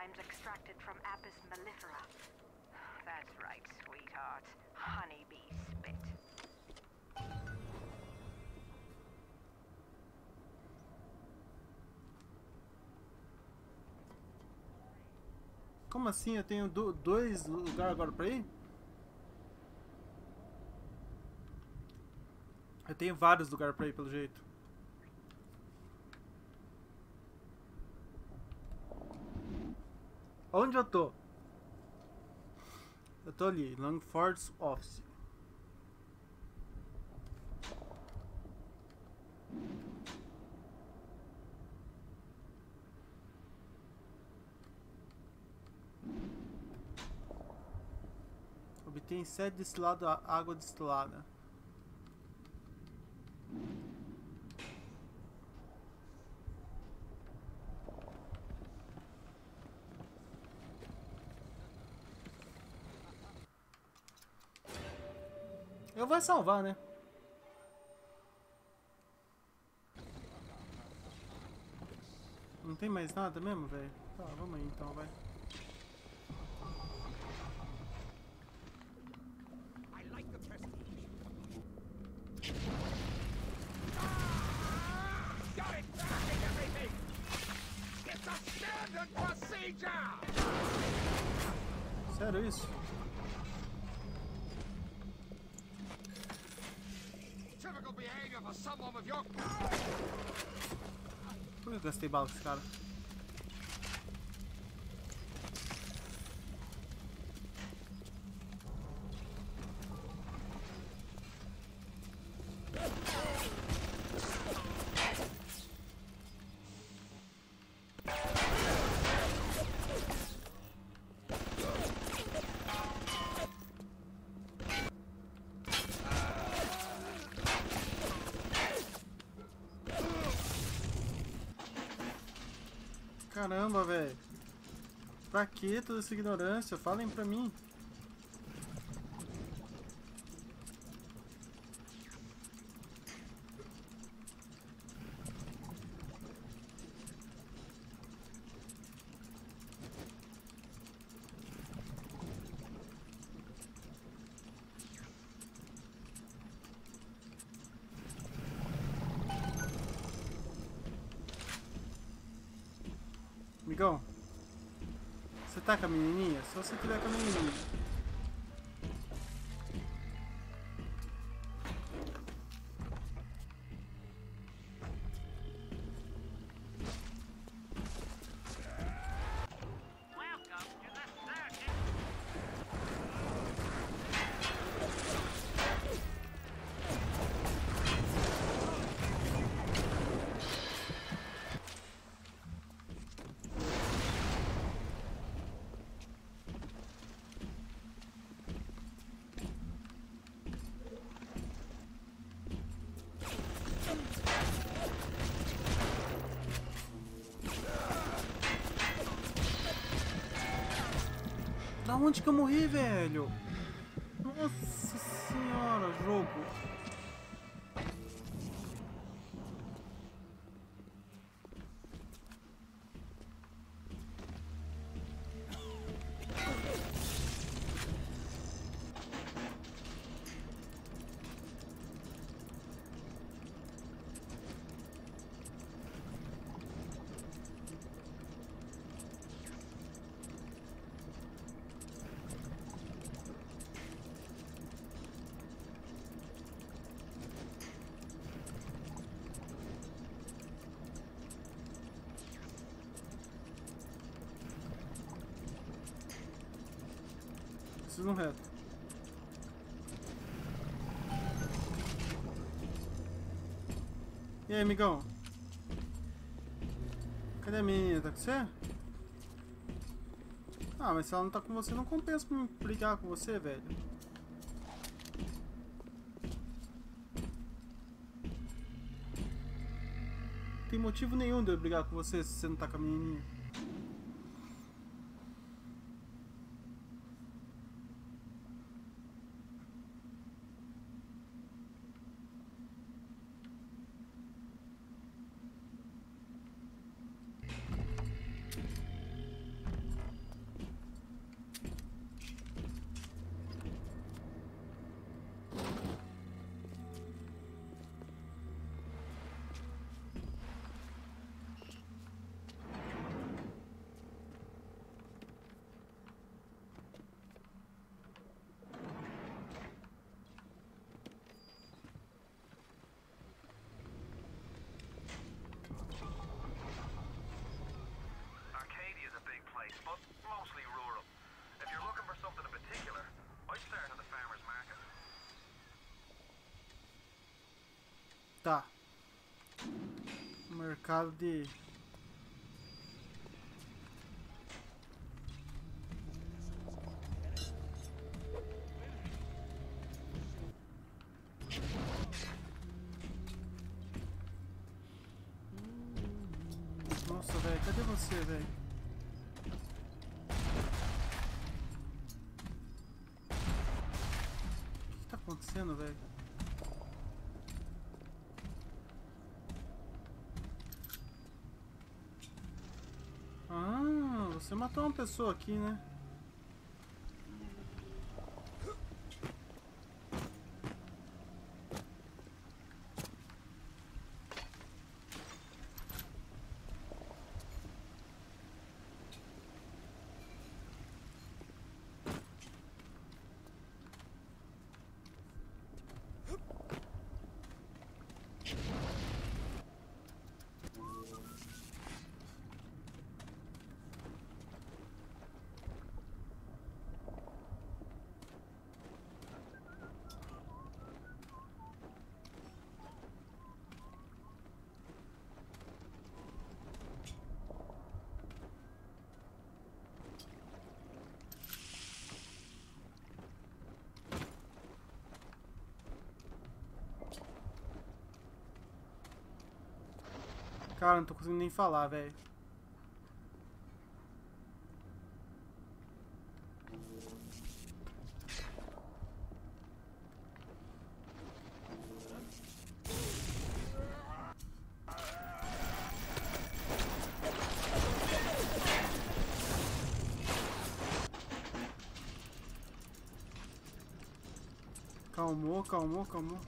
[SPEAKER 9] enzymes extracted from Apis mellifera. That's right, sweetheart. Honeybee spit.
[SPEAKER 1] Como assim? Eu tenho do, dois lugares agora pra ir? Eu tenho vários lugares pra ir, pelo jeito. Onde eu tô? Eu tô ali, Langford's Office. Obtém sede destilado a- água destilada. Salvar, né? Não tem mais nada mesmo, velho? Tá, vamos aí então, vai.
[SPEAKER 4] Got it back and everything! It's a standard procedure!
[SPEAKER 1] Sério isso?
[SPEAKER 4] Typical behavior for someone with your...
[SPEAKER 1] Por que eu gastei bala com esse cara? Caramba, velho. Pra que toda essa ignorância? Falem pra mim. Amigão, você tá com a menininha? Se você tiver com a menininha. Da onde que eu morri, velho? Nossa senhora, jogo. E aí, amigão? Cadê a menina? Tá com você? Ah, mas se ela não tá com você, não compensa pra brigar com você, velho. Não tem motivo nenhum de eu brigar com você se você não tá com a menininha.
[SPEAKER 9] De. Nossa, velho, cadê você, velho? O que tá acontecendo, velho? Ah, você matou uma pessoa aqui, né? Cara, não tô conseguindo nem falar, velho. Calmou, calmou, calmou.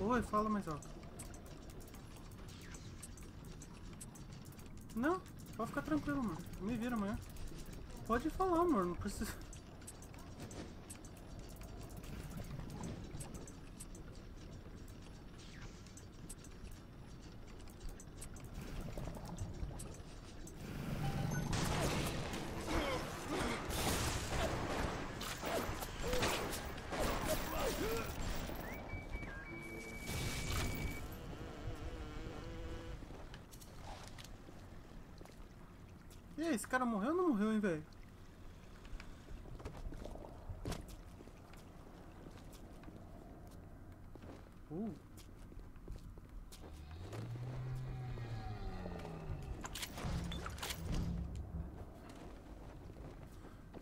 [SPEAKER 9] Oi, fala mais alto. Tranquilo, mano. Me vira amanhã. Pode falar, amor, não precisa. Cara morreu ou não morreu, hein, velho? Uh.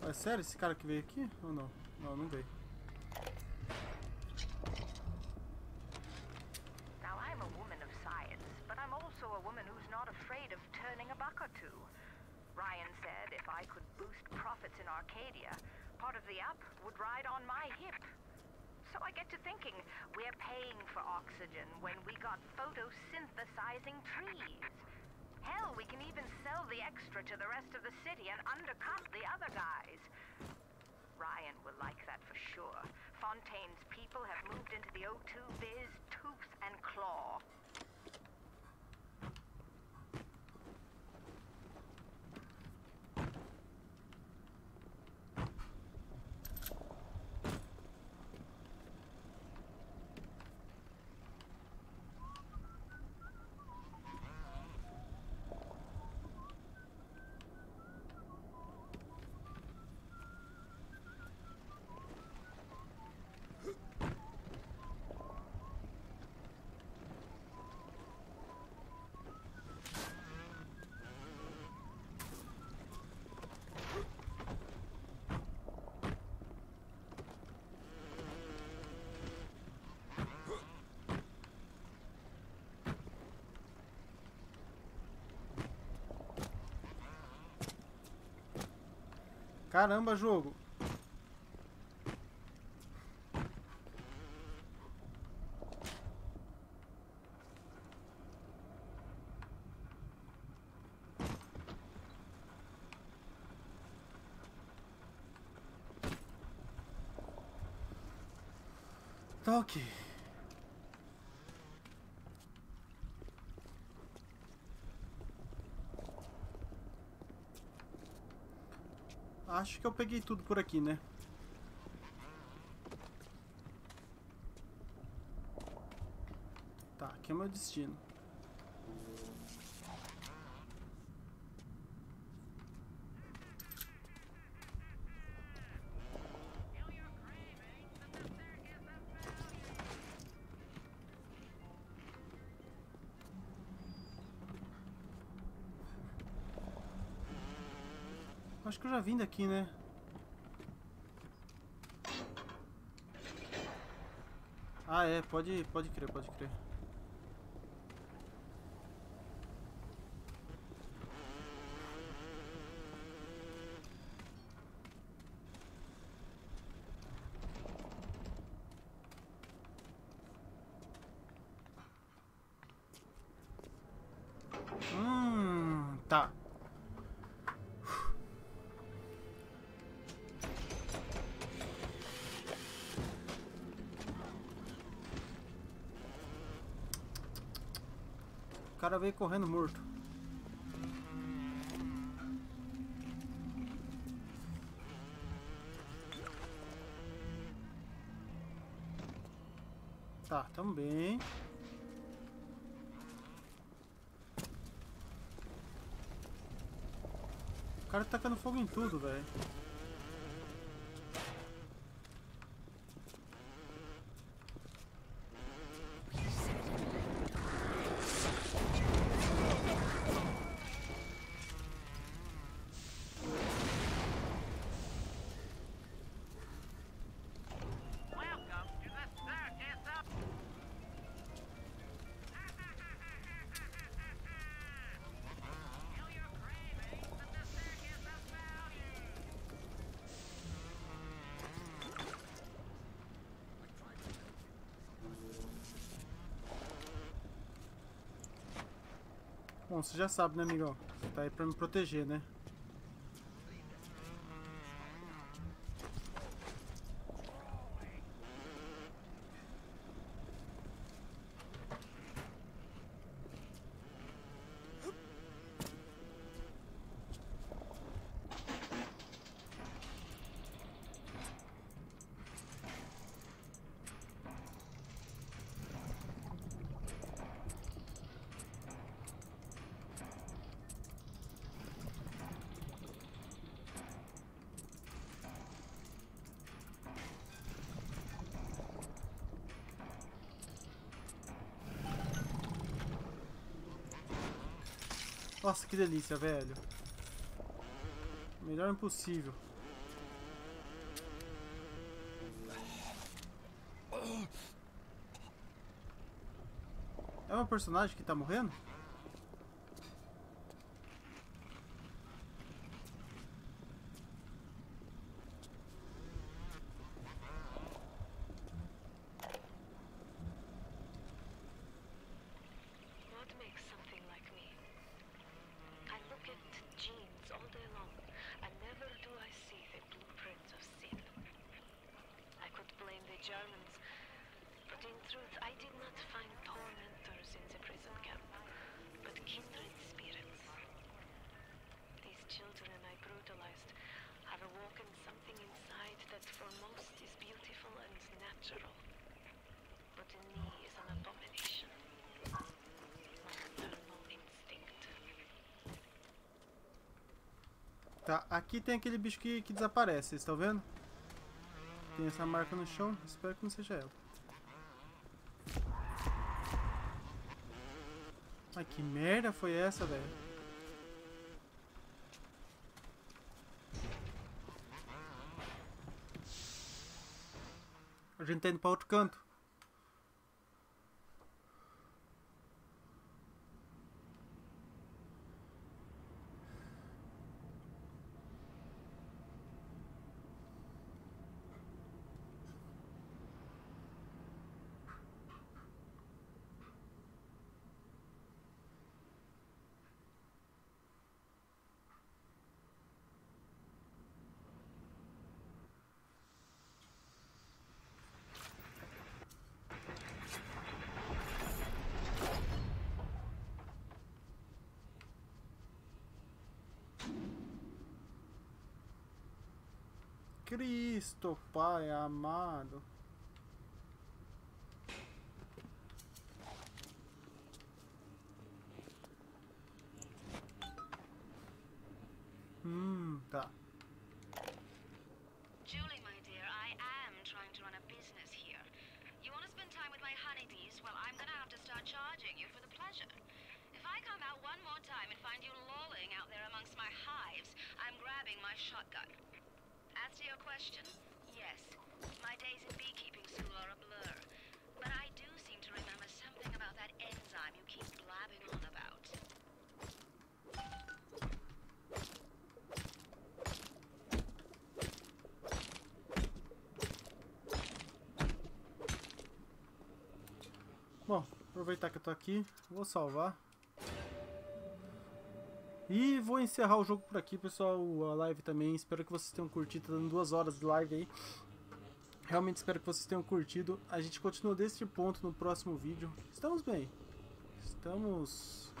[SPEAKER 9] É sério esse cara que veio aqui? Ou não? Não, não veio. Caramba, jogo. Ok. Acho que eu peguei tudo por aqui, né?
[SPEAKER 1] Tá, aqui é meu destino. Já vim daqui, né? Ah, é, pode, pode crer, pode crer. Hum, tá. O cara veio correndo morto. Tá, também. O cara tá tacando fogo em tudo, velho. Você já sabe, né, amigão? Você tá aí pra me proteger, né? Nossa, que delícia, velho. Melhor impossível. É uma personagem que tá morrendo?
[SPEAKER 6] What makes something like me? I look at genes all day long, and never do I see the blueprints of sin. I could blame the Germans, but in truth, I did not find tormentors in the prison camp, but kindred spirits. These children I brutalized have awoken something inside that for most is beautiful and natural, but in me is an abomination. Maternal instinct.
[SPEAKER 1] Tá, aqui tem aquele bicho que, que desaparece, vocês estão vendo? Tem essa marca no chão, espero que não seja ela. Ai, que merda foi essa, velho? A gente tá indo pra outro canto. Cristo, Pai amado. Tá.
[SPEAKER 11] Julie, my dear, I am trying to run a business here. You want to spend time with my honeybees? Well, I'm gonna have to start charging you for the pleasure. If I come out one more time and find you lolling out there amongst my hives, I'm grabbing my shotgun. As to your question, yes, my days in beekeeping school are a blur. But I do seem to remember something about that enzyme you keep blabbing on about.
[SPEAKER 1] Bom, aproveitar que eu tô aqui, vou salvar. E vou encerrar o jogo por aqui, pessoal. A live também. Espero que vocês tenham curtido. Tá dando duas horas de live aí. Realmente espero que vocês tenham curtido. A gente continua deste ponto no próximo vídeo. Estamos bem. Estamos,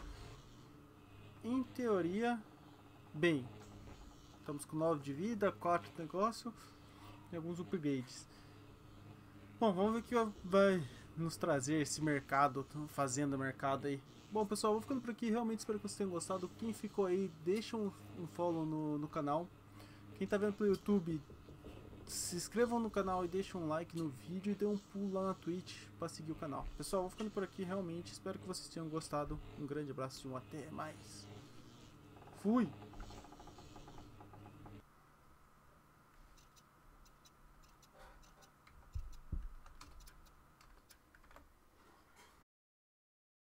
[SPEAKER 1] em teoria, bem. Estamos com 9 de vida, 4 de negócio e alguns upgrades. Bom, vamos ver o que vai nos trazer esse mercado, fazenda mercado aí. Bom, pessoal, vou ficando por aqui. Realmente espero que vocês tenham gostado. Quem ficou aí, deixa um, um follow no, no canal. Quem tá vendo pelo YouTube, se inscrevam no canal e deixem um like no vídeo e dê um pulo lá na Twitch para seguir o canal. Pessoal, vou ficando por aqui realmente. Espero que vocês tenham gostado. Um grande abraço e um até mais. Fui!